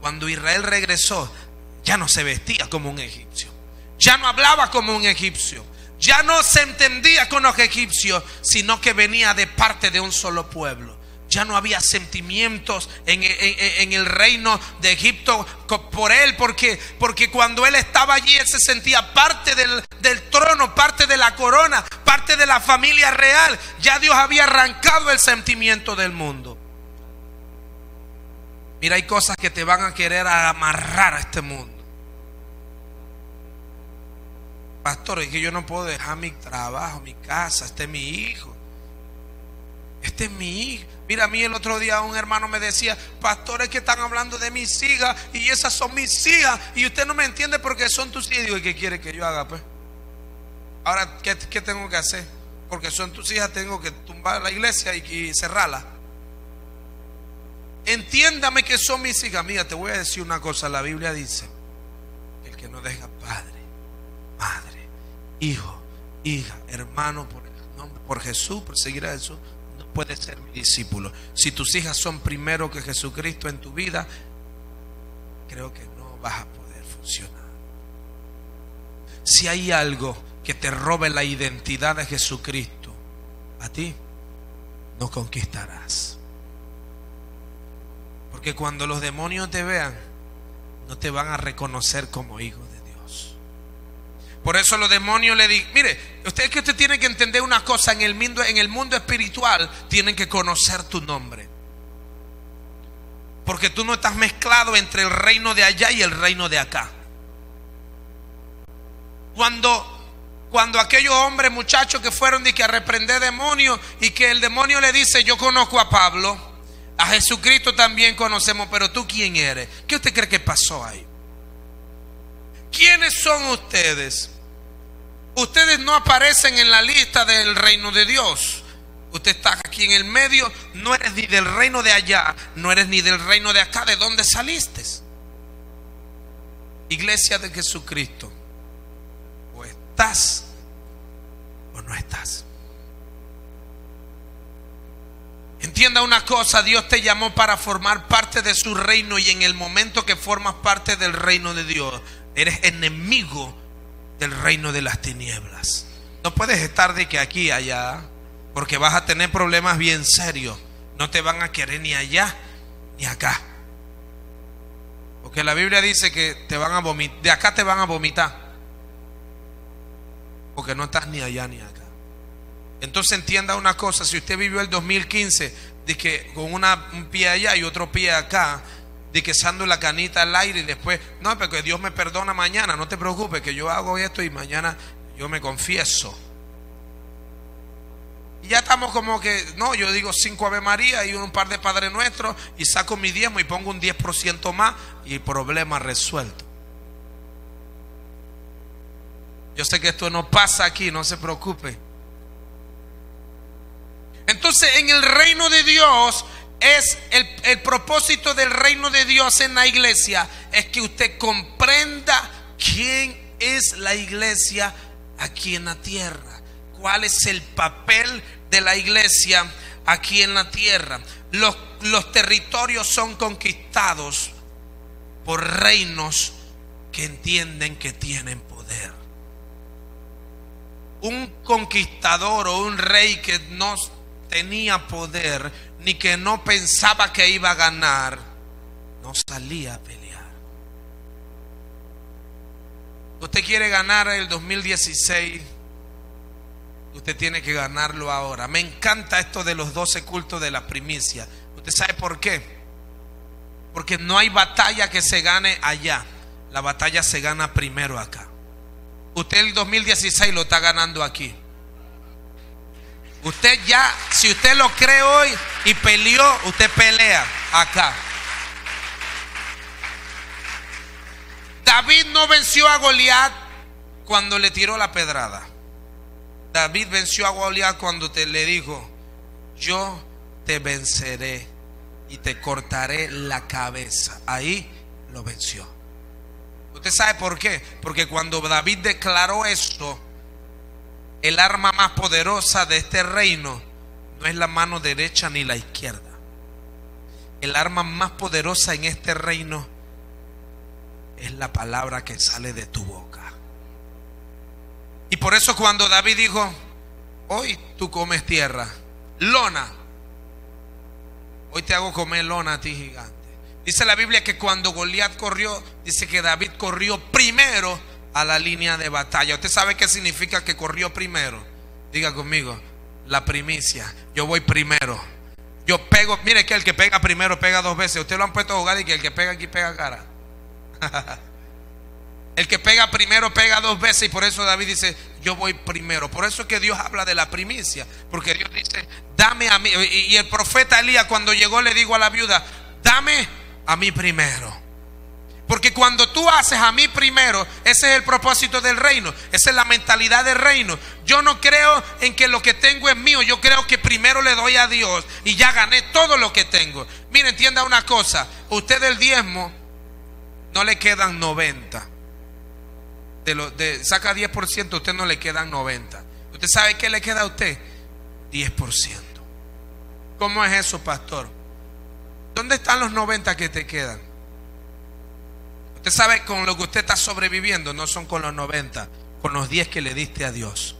Cuando Israel regresó, ya no se vestía como un egipcio. Ya no hablaba como un egipcio. ya no se entendía con los egipcios, sino que venía de parte de un solo pueblo. Ya no había sentimientos en, el reino de Egipto por él, porque, porque cuando él estaba allí, él se sentía parte del, del trono, parte de la corona, parte de la familia real. Ya Dios había arrancado el sentimiento del mundo. Mira, hay cosas que te van a querer amarrar a este mundo. Pastor, es que yo no puedo dejar mi trabajo, mi casa, este es mi hijo. Este es mi hijo. Mira, a mí el otro día un hermano me decía, pastores que están hablando de mis hijas y esas son mis hijas y usted no me entiende porque son tus hijas. Y digo, ¿qué quiere que yo haga? Pues? Ahora, ¿qué, tengo que hacer? Porque son tus hijas, tengo que tumbar la iglesia y, y cerrarla. Entiéndame que son mis hijas. Mira, te voy a decir una cosa. La Biblia dice, el que no deja padre, madre hijo, hija, hermano, por, por Jesús, por seguir a Jesús, puedes ser mi discípulo. Si tus hijas son primero que Jesucristo en tu vida, creo que no vas a poder funcionar. Si hay algo que te robe la identidad de Jesucristo, a ti no conquistarás. Porque cuando los demonios te vean, no te van a reconocer como hijo de por eso los demonios le dicen, mire, usted que usted tiene que entender una cosa, en el mundo, en el mundo espiritual tienen que conocer tu nombre. Porque tú no estás mezclado entre el reino de allá y el reino de acá. Cuando, cuando aquellos hombres, muchachos que fueron de que a reprender demonios y que el demonio le dice, yo conozco a Pablo, a Jesucristo también conocemos, pero tú quién eres? ¿Qué usted cree que pasó ahí? ¿Quiénes son ustedes? Ustedes no aparecen en la lista del reino de Dios. Usted está aquí en el medio, no eres ni del reino de allá, no eres ni del reino de acá. ¿De dónde saliste? Iglesia de Jesucristo. O estás o no estás. Entienda una cosa, Dios te llamó para formar parte de su reino y en el momento que formas parte del reino de Dios, eres enemigo del reino de las tinieblas. No puedes estar de que aquí allá, porque vas a tener problemas bien serios. No te van a querer ni allá ni acá. Porque la Biblia dice que te van a vomitar, de acá te van a vomitar. Porque no estás ni allá ni acá. Entonces entienda una cosa, si usted vivió el 2015 de que con una, un pie allá y otro pie acá, de que echando la canita al aire y después, no, porque Dios me perdona mañana, no te preocupes, que yo hago esto y mañana yo me confieso. Y ya estamos como que, no, yo digo cinco Ave María y un par de Padre Nuestro y saco mi diezmo y pongo un 10% más y problema resuelto. Yo sé que esto no pasa aquí, no se preocupe. Entonces en el reino de Dios es el, propósito del reino de Dios en la iglesia, es que usted comprenda quién es la iglesia aquí en la tierra, cuál es el papel de la iglesia aquí en la tierra. Los, los territorios son conquistados por reinos que entienden que tienen poder. Un conquistador o un rey que no tenía poder ni que no pensaba que iba a ganar, no salía a pelear. Usted quiere ganar el 2016, usted tiene que ganarlo ahora. Me encanta esto de los 12 cultos de la primicia. ¿Usted sabe por qué? Porque no hay batalla que se gane allá. La batalla se gana primero acá. Usted el 2016 lo está ganando aquí. Usted ya, si usted lo cree hoy y peleó, usted pelea acá. David no venció a Goliat cuando le tiró la pedrada. David venció a Goliat cuando te, le dijo, yo te venceré y te cortaré la cabeza. Ahí lo venció. ¿Usted sabe por qué? Porque cuando David declaró esto, el arma más poderosa de este reino no es la mano derecha ni la izquierda. El arma más poderosa en este reino es la palabra que sale de tu boca. Y por eso cuando David dijo, hoy tú comes tierra, lona, hoy te hago comer lona a ti gigante. Dice la Biblia que cuando Goliat corrió, dice que David corrió primero a la línea de batalla. ¿Usted sabe qué significa que corrió primero? Diga conmigo, la primicia. Yo voy primero. Yo pego, mire que el que pega primero pega dos veces. Usted lo han puesto a jugar y que el que pega aquí pega cara. el que pega primero pega dos veces y por eso David dice, yo voy primero. Por eso es que Dios habla de la primicia. Porque Dios dice, dame a mí. Y el profeta Elías cuando llegó le digo a la viuda, dame a mí primero. Porque cuando tú haces a mí primero, ese es el propósito del reino, esa es la mentalidad del reino. Yo no creo en que lo que tengo es mío, yo creo que primero le doy a Dios y ya gané todo lo que tengo. Mire, entienda una cosa, usted del diezmo no le quedan 90. De lo, de, saca 10%, usted no le quedan 90. ¿Usted sabe qué le queda a usted? 10%. ¿Cómo es eso, pastor? ¿Dónde están los 90 que te quedan? Usted sabe con lo que usted está sobreviviendo, no son con los 90, con los 10 que le diste a Dios.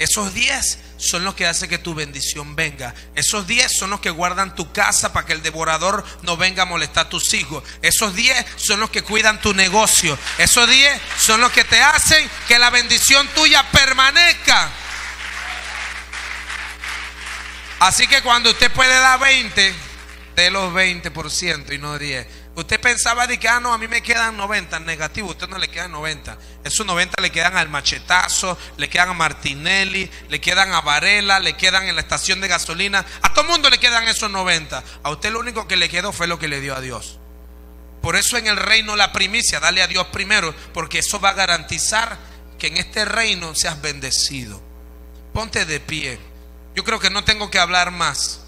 Esos 10 son los que hacen que tu bendición venga. Esos 10 son los que guardan tu casa para que el devorador no venga a molestar a tus hijos. Esos 10 son los que cuidan tu negocio. Esos 10 son los que te hacen que la bendición tuya permanezca. Así que cuando usted puede dar 20, de los 20% y no 10. Usted pensaba de que, ah, no, a mí me quedan 90, negativo, usted no le quedan 90. Esos 90 le quedan al machetazo, le quedan a Martinelli, le quedan a Varela, le quedan en la estación de gasolina. A todo mundo le quedan esos 90. A usted lo único que le quedó fue lo que le dio a Dios. Por eso en el reino la primicia, dale a Dios primero, porque eso va a garantizar que en este reino seas bendecido. Ponte de pie. Yo creo que no tengo que hablar más.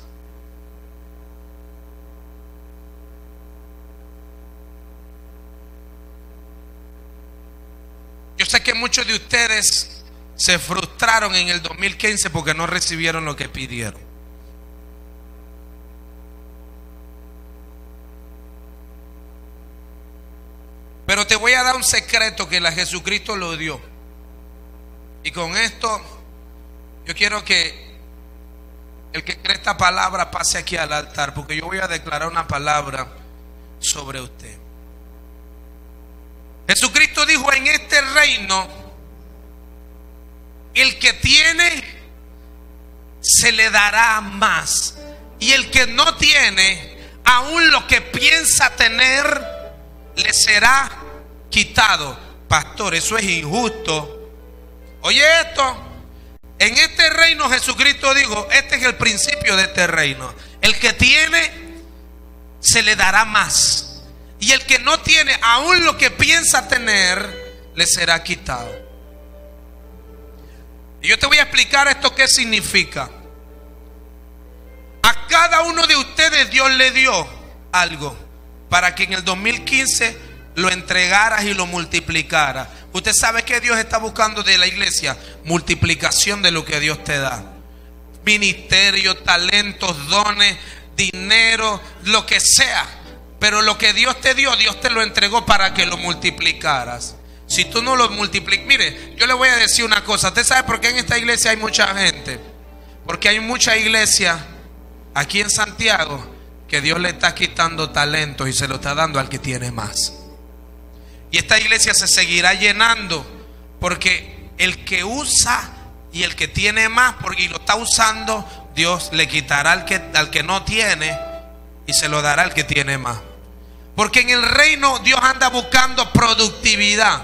Yo sé que muchos de ustedes se frustraron en el 2015 porque no recibieron lo que pidieron. Pero te voy a dar un secreto que la Jesucristo lo dio. Y con esto yo quiero que el que cree esta palabra pase aquí al altar, porque yo voy a declarar una palabra sobre usted. Jesucristo dijo, en este reino, el que tiene, se le dará más. Y el que no tiene, aún lo que piensa tener, le será quitado. Pastor, eso es injusto. Oye esto, en este reino Jesucristo dijo, este es el principio de este reino. El que tiene, se le dará más. Y el que no tiene aún lo que piensa tener, le será quitado. Y yo te voy a explicar esto qué significa. A cada uno de ustedes Dios le dio algo para que en el 2015 lo entregaras y lo multiplicara. Usted sabe que Dios está buscando de la iglesia multiplicación de lo que Dios te da. Ministerio, talentos, dones, dinero, lo que sea. Pero lo que Dios te dio, Dios te lo entregó para que lo multiplicaras. Si tú no lo multiplicas, mire, yo le voy a decir una cosa. ¿Usted sabe por qué en esta iglesia hay mucha gente? Porque hay mucha iglesia aquí en Santiago que Dios le está quitando talentos y se lo está dando al que tiene más. Y esta iglesia se seguirá llenando porque el que usa y el que tiene más, porque lo está usando, Dios le quitará al que, al que no tiene y se lo dará al que tiene más. Porque en el reino Dios anda buscando productividad.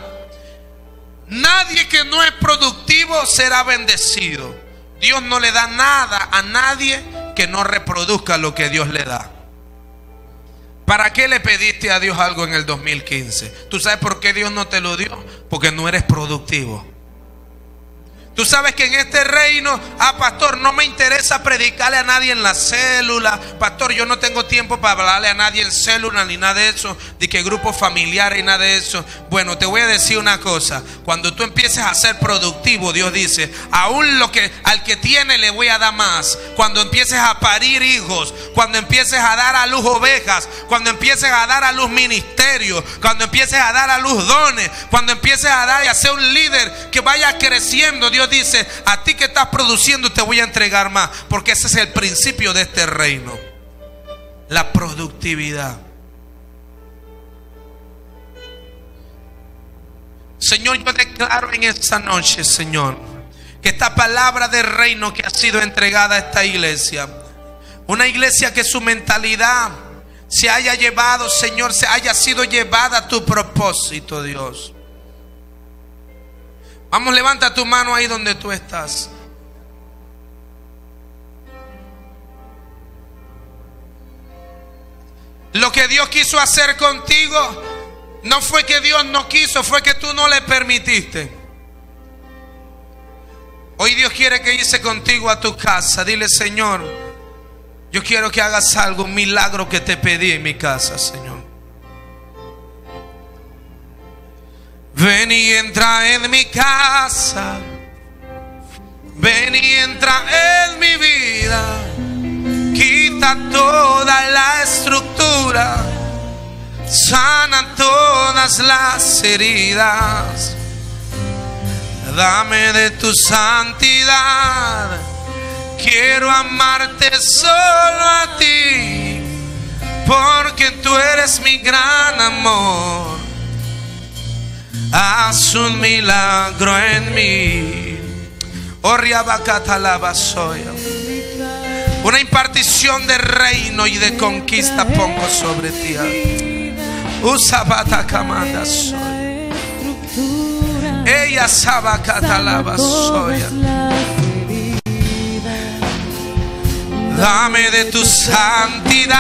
Nadie que no es productivo será bendecido. Dios no le da nada a nadie que no reproduzca lo que Dios le da. ¿Para qué le pediste a Dios algo en el 2015? ¿Tú sabes por qué Dios no te lo dio? Porque no eres productivo. Tú sabes que en este reino, ah, pastor, no me interesa predicarle a nadie en la célula. Pastor, yo no tengo tiempo para hablarle a nadie en célula ni nada de eso, de que grupos familiares y nada de eso. Bueno, te voy a decir una cosa. Cuando tú empieces a ser productivo, Dios dice, aún lo que al que tiene le voy a dar más. Cuando empieces a parir hijos, cuando empieces a dar a luz ovejas, cuando empieces a dar a luz ministerios, cuando empieces a dar a luz dones, cuando empieces a dar y a ser un líder que vaya creciendo, Dios dice, a ti que estás produciendo te voy a entregar más, porque ese es el principio de este reino. La productividad. Señor, yo declaro en esta noche, Señor, que esta palabra de reino que ha sido entregada a esta iglesia, una iglesia que su mentalidad se haya llevado, Señor, se haya sido llevada a tu propósito, Dios. Vamos, levanta tu mano ahí donde tú estás. Lo que Dios quiso hacer contigo no fue que Dios no quiso, fue que tú no le permitiste. Hoy Dios quiere que irse contigo a tu casa. Dile, Señor, yo quiero que hagas algo, un milagro que te pedí en mi casa, Señor. Ven y entra en mi casa. Ven y entra en mi vida. Quita toda la estructura. Sana todas las heridas. Dame de tu santidad. Quiero amarte solo a ti. Porque tú eres mi gran amor haz un milagro en mí. Oh, Una impartición de reino y de conquista pongo sobre ti. Usabata kamanda soy. Ella sabacatalaba soya. Dame de tu santidad.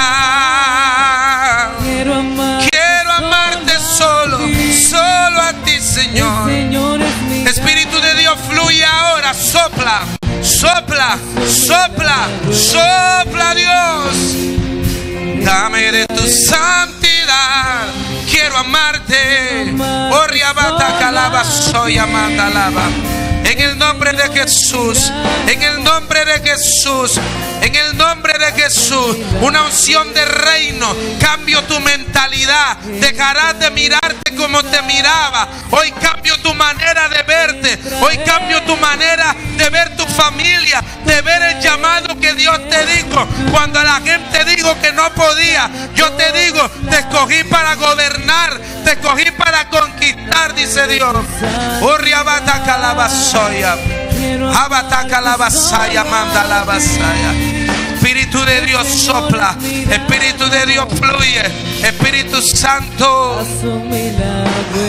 Quiero, amarte Señor. Espíritu de Dios fluye ahora, sopla, sopla, sopla, sopla Dios. Dame de tu santidad. Quiero amarte. Oh, riabata calaba, soy amanda lava. En el nombre de Jesús, en el nombre de Jesús, en el nombre de Jesús, una unción de reino. Cambio tu mentalidad. Dejarás de mirarte como te miraba. Hoy cambio tu manera de verte. Hoy cambio tu manera de ver tu familia, de ver el llamado que Dios te dijo. Cuando la gente dijo que no podía, yo te digo, te escogí para gobernar, te escogí para conquistar, dice Dios. Urriabata Abataca la vasaya, manda la vasaya. Espíritu de Dios sopla, Espíritu de Dios fluye, Espíritu Santo.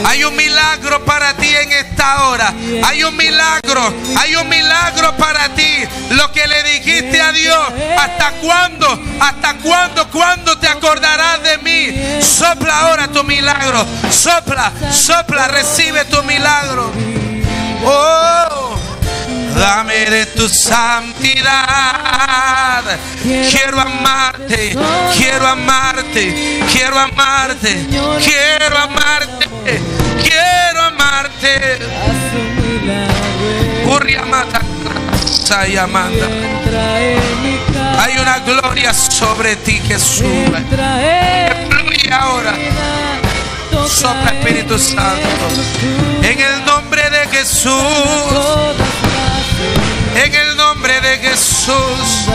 Hay un milagro para ti en esta hora. Hay un milagro, hay un milagro para ti. Lo que le dijiste a Dios, ¿hasta cuándo? ¿Hasta cuándo? ¿Cuándo te acordarás de mí? Sopla ahora tu milagro. Sopla, sopla, recibe tu milagro. Oh. Dame de tu santidad. Quiero amarte, quiero amarte, quiero amarte, quiero amarte, quiero amarte. Hay una gloria sobre ti que sube. Fluye ahora. Sopla Espíritu Santo. En el nombre de Jesús. En el nombre de Jesús.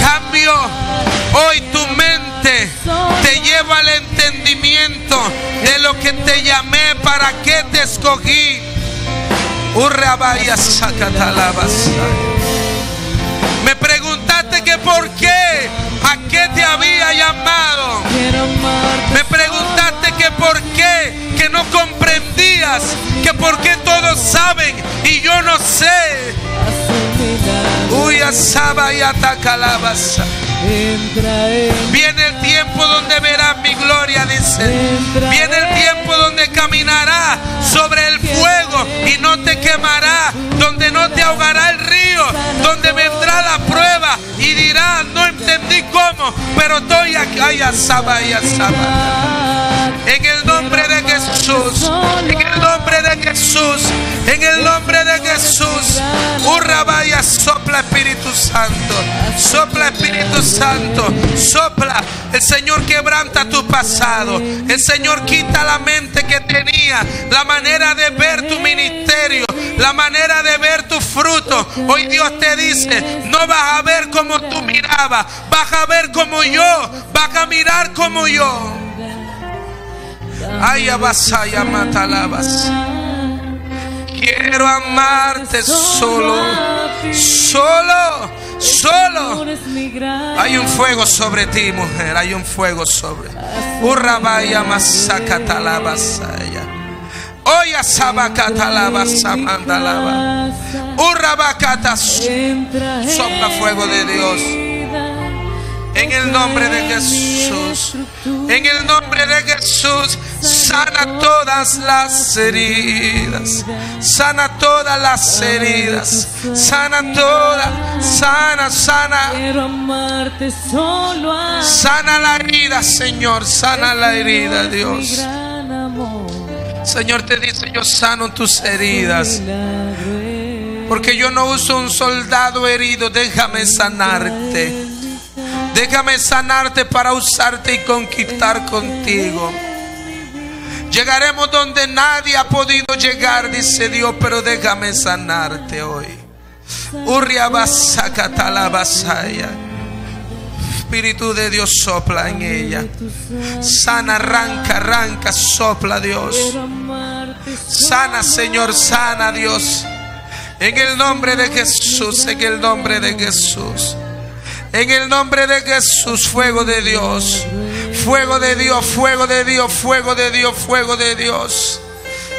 Cambio hoy tu mente. Te llevo al entendimiento de lo que te llamé, para qué te escogí. Me preguntaste que por qué, a qué te había llamado. Me preguntaste que por qué, que no comprendías, que por qué todos saben y yo no sé. Uy, asaba y ataca la Viene el tiempo donde verás mi gloria, dice. Viene el tiempo donde caminarás sobre el fuego y no te quemará, donde no te ahogará el río, donde vendrá la prueba y dirá, no entendí cómo, pero estoy aquí. Ay, asaba, y asaba. En el nombre de Jesús, en el nombre de Jesús, en el nombre de Jesús. Urra sopla Espíritu Santo, sopla Espíritu Santo, sopla. El Señor quebranta tu pasado, el Señor quita la mente que tenía, la manera de ver tu ministerio, la manera de ver tu fruto. Hoy Dios te dice, no vas a ver como tú mirabas, vas a ver como yo, vas a mirar como yo. Ay, abasaya, matalabas. Quiero amarte solo, solo, solo. Hay un fuego sobre ti, mujer. Hay un fuego sobre. Urrabaya masakatalabasaya. Oya sabakatalabasa Urrabakata. Sopla fuego de Dios. En el nombre de Jesús. En el nombre de Jesús. Sana todas las heridas. Sana todas las heridas. Sana todas. Sana, sana. Sana la herida, Señor. Sana la herida, Dios. Señor te dice, yo sano tus heridas. Porque yo no uso un soldado herido. Déjame sanarte. Déjame sanarte para usarte y conquistar contigo. Llegaremos donde nadie ha podido llegar, dice Dios, pero déjame sanarte hoy. Espíritu de Dios sopla en ella. Sana, arranca, arranca, sopla Dios. Sana, Señor, sana, Dios. En el nombre de Jesús, en el nombre de Jesús. En el nombre de Jesús, fuego de Dios. Fuego de Dios, fuego de Dios, fuego de Dios, fuego de Dios.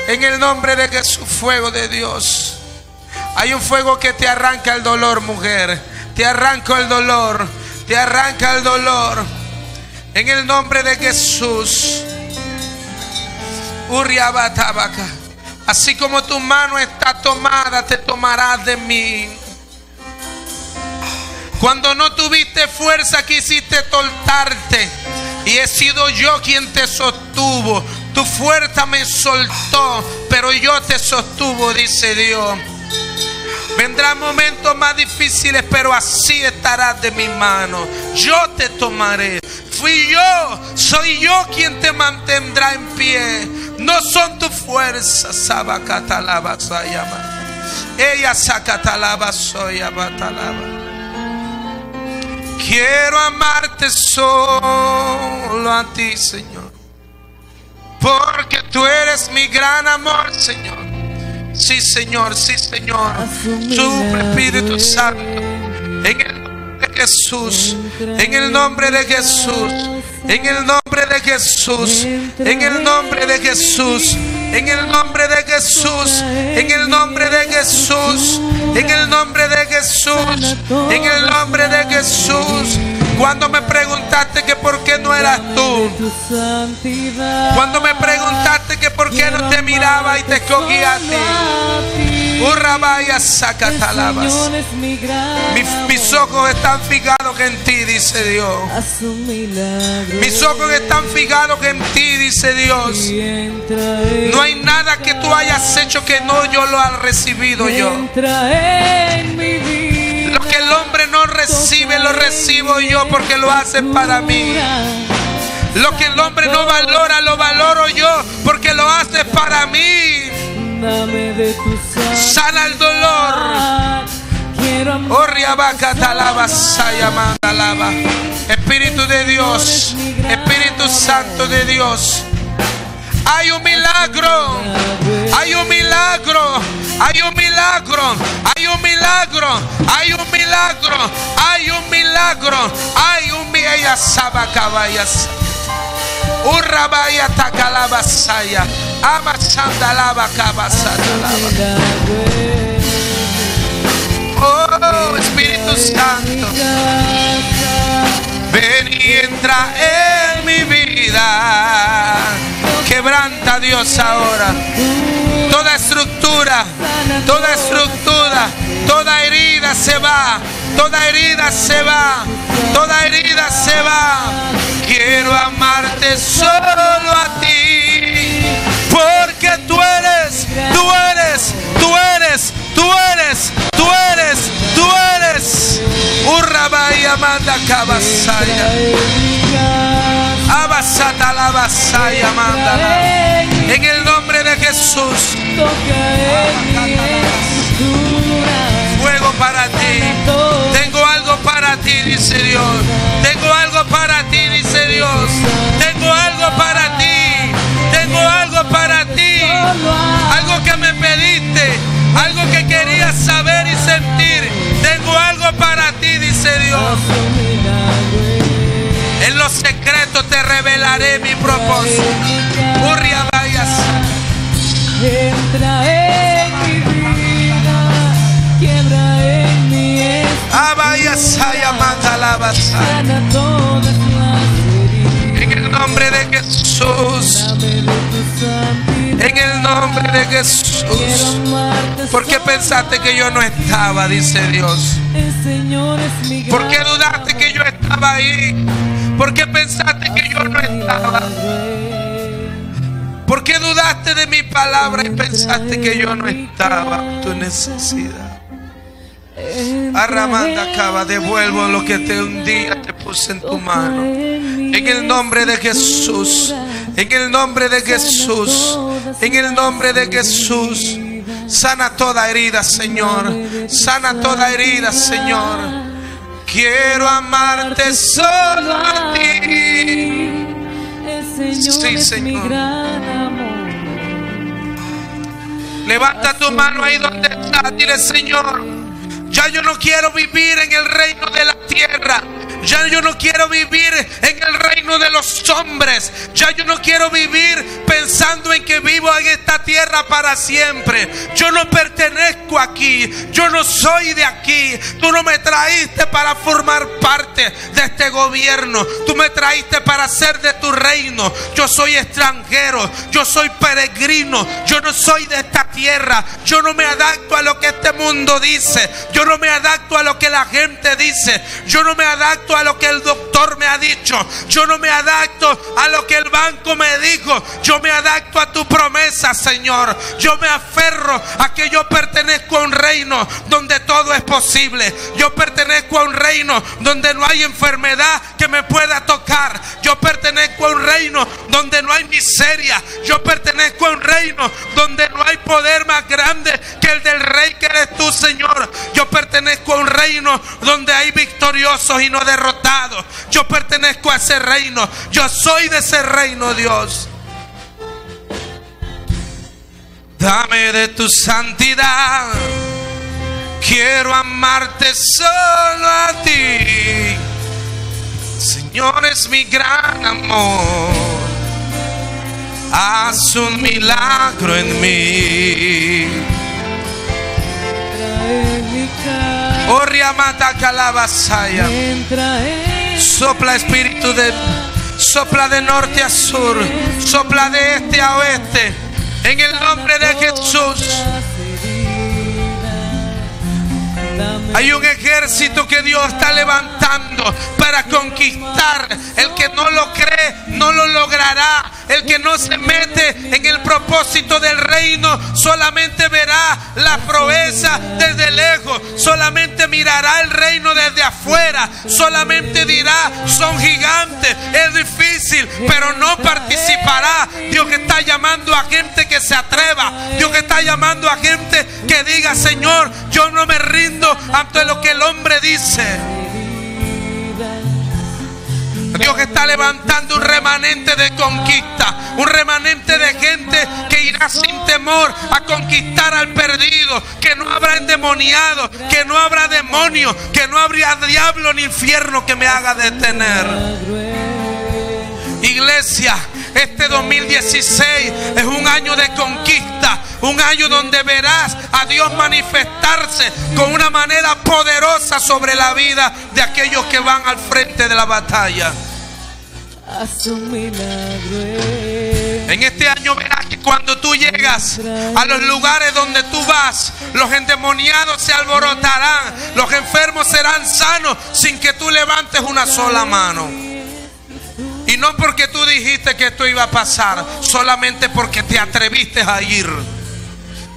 En el nombre de Jesús, fuego de Dios. Hay un fuego que te arranca el dolor, mujer. Te arranca el dolor. Te arranca el dolor. En el nombre de Jesús. Uriabatabaca. Así como tu mano está tomada, te tomarás de mí. Cuando no tuviste fuerza, quisiste soltarte. Y he sido yo quien te sostuvo. Tu fuerza me soltó, pero yo te sostuvo, dice Dios. Vendrán momentos más difíciles, pero así estarás de mi mano. Yo te tomaré. Fui yo, soy yo quien te mantendrá en pie. No son tus fuerzas, Sabacatalaba Sayama. Ella sacatalaba soya batalaba. Quiero amarte solo a ti, Señor. Porque tú eres mi gran amor, Señor. Sí, Señor, sí, Señor. Su Espíritu Santo. En el nombre de Jesús. En el nombre de Jesús. En el nombre de Jesús. En el nombre de Jesús. En el nombre de Jesús. En el nombre de Jesús. En el nombre de Jesús. En el nombre de Jesús. Cuando me preguntaste que por qué no eras tú. Cuando me preguntaste que por qué no te miraba y te escogía a ti. Urrabaya sacatalabas. Mi gran Mis, mis ojos están fijados en ti, dice Dios. Mis ojos están fijados en ti, dice Dios. No hay nada que tú hayas hecho que no yo lo haya recibido yo. entra en mi vida. El hombre no recibe, lo recibo yo porque lo hace para mí. Lo que el hombre no valora, lo valoro yo porque lo hace para mí. Sana el dolor. Oh. Espíritu de Dios, Espíritu Santo de Dios. Hay un milagro, hay un milagro, hay un milagro, hay un milagro, hay un milagro, hay un milagro, hay un milagro. Sabacabayas. Urrabaya takalabasaya. Kabasadalaba. milagro. Oh, Espíritu Santo. Ven y entra en mi vida. Quebranta Dios ahora. Toda estructura, Toda estructura, toda herida se va. Toda herida se va. Toda herida se va. Quiero amarte solo a ti. Porque tú eres, tú eres, tú eres, tú eres, tú eres, tú eres. Urrabaya manda cabasaya. Abasata la basaya manda. En el nombre de Jesús, fuego para ti. Tengo algo para ti, dice Dios. Tengo algo para ti, dice Dios. Tengo algo para ti. Algo para ti. Algo que me pediste. Algo que querías saber y sentir. Tengo algo para ti, dice Dios. En los secretos te revelaré mi propósito. Urria vayas. Entra en mi vida, quiebra en mi Ah, vayas a manda nombre de Jesús. Dame de santidad. En el nombre de Jesús. ¿Por qué pensaste que yo no estaba? Dice Dios. El ¿Por qué dudaste que yo estaba ahí? ¿Por qué pensaste que yo no estaba? ¿Por qué dudaste de mi palabra y pensaste que yo no estaba? Tu necesidad. Arramanda acaba, devuelvo lo que te un día te puse en tu mano. En el nombre de Jesús. En el nombre de Jesús. En el nombre de Jesús. Sana toda herida, Señor. Sana toda herida, Señor. Quiero amarte solo a ti. Sí, Señor. Levanta tu mano ahí donde estás. Dile, Señor, yo no quiero vivir en el reino de la tierra. Ya yo no quiero vivir en el reino de los hombres. Ya yo no quiero vivir pensando en que vivo en esta tierra para siempre. Yo no pertenezco aquí. Yo no soy de aquí. Tú no me traíste para formar parte de este gobierno. Tú me traíste para ser de tu reino. Yo soy extranjero. Yo soy peregrino. Yo no soy de esta tierra. Yo no me adapto a lo que este mundo dice. Yo no me adapto a lo que la gente dice. Yo no me adapto a lo que el doctor me ha dicho. Yo no me adapto a lo que el banco me dijo. Yo me adapto a tu promesa, Señor. Yo me aferro a que yo pertenezco a un reino donde todo es posible. Yo pertenezco a un reino donde no hay enfermedad que me pueda tocar. Yo pertenezco a un reino donde no hay miseria. Yo pertenezco a un reino donde no hay poder más grande que el del rey que eres tú, Señor. Yo pertenezco a un reino donde hay victoriosos y no derrotados. Yo pertenezco a ese reino. Yo soy de ese reino, Dios. Dame de tu santidad. Quiero amarte solo a ti. Señor es mi gran amor. Haz un milagro en mí. Sopla espíritu de sopla de norte a sur, sopla de este a oeste. En el nombre de Jesús. Hay un ejército que Dios está levantando para conquistar. El que no lo cree, no lo logrará. El que no se mete en el propósito del reino, solamente verá la proeza desde lejos. Solamente mirará el reino desde afuera. Solamente dirá, son gigantes, es difícil, pero no participará. Dios está llamando a gente que se atreva. Dios que está llamando a gente que diga, Señor, yo no me rindo ante lo que el hombre dice. Dios está levantando un remanente de conquista, un remanente de gente que irá sin temor a conquistar al perdido, que no habrá endemoniado, que no habrá demonio, que no habrá diablo ni infierno que me haga detener. Iglesia, este 2016 es un año de conquista, un año donde verás a Dios manifestarse con una manera poderosa sobre la vida de aquellos que van al frente de la batalla. Haz un milagro en En este año verás que cuando tú llegas a los lugares donde tú vas, los endemoniados se alborotarán, los enfermos serán sanos sin que tú levantes una sola mano. Y no porque tú dijiste que esto iba a pasar, solamente porque te atreviste a ir.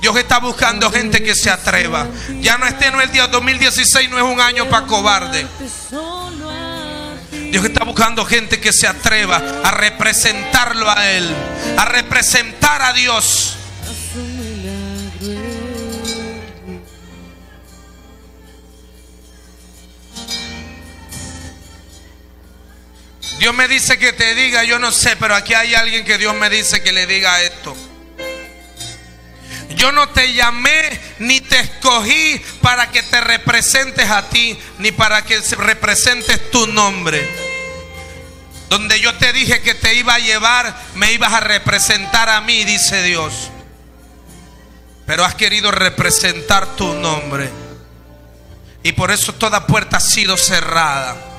Dios está buscando gente que se atreva. Ya no esté en el día 2016, no es un año para cobarde. Dios está buscando gente que se atreva a representarlo a Él, a representar a Dios. Dios me dice que te diga, yo no sé, pero aquí hay alguien que Dios me dice que le diga esto. Yo no te llamé ni te escogí para que te representes a ti, ni para que representes tu nombre. Donde yo te dije que te iba a llevar, me ibas a representar a mí, dice Dios. Pero has querido representar tu nombre. Y por eso toda puerta ha sido cerrada.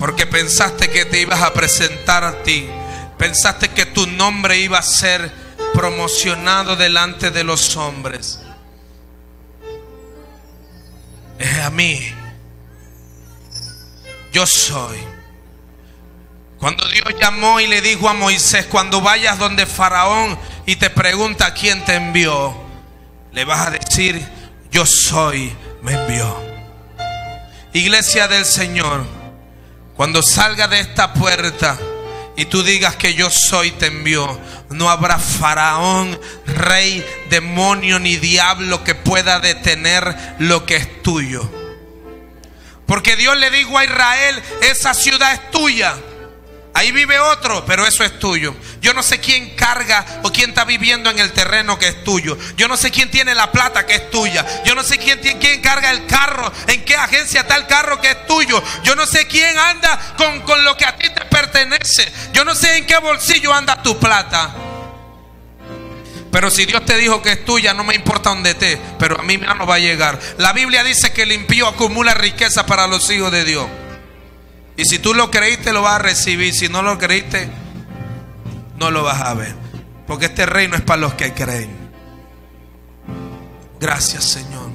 Porque pensaste que te ibas a presentar a ti. Pensaste que tu nombre iba a ser promocionado delante de los hombres. Es a mí. Yo soy. Cuando Dios llamó y le dijo a Moisés, cuando vayas donde Faraón y te pregunta quién te envió, le vas a decir, yo soy, me envió. Iglesia del Señor, cuando salga de esta puerta y tú digas que yo soy, te envió, no habrá faraón, rey, demonio ni diablo que pueda detener lo que es tuyo. Porque Dios le dijo a Israel, esa ciudad es tuya. Ahí vive otro, pero eso es tuyo. Yo no sé quién carga o quién está viviendo en el terreno que es tuyo. Yo no sé quién tiene la plata que es tuya. Yo no sé quién, quién carga el carro, en qué agencia está el carro que es tuyo. Yo no sé quién anda con, con lo que a ti te pertenece. Yo no sé en qué bolsillo anda tu plata. Pero si Dios te dijo que es tuya, no me importa dónde esté, pero a mí no va a llegar. La Biblia dice que el impío acumula riqueza para los hijos de Dios. Y si tú lo creíste, lo vas a recibir. Si no lo creíste, no lo vas a ver. Porque este reino es para los que creen. Gracias, Señor.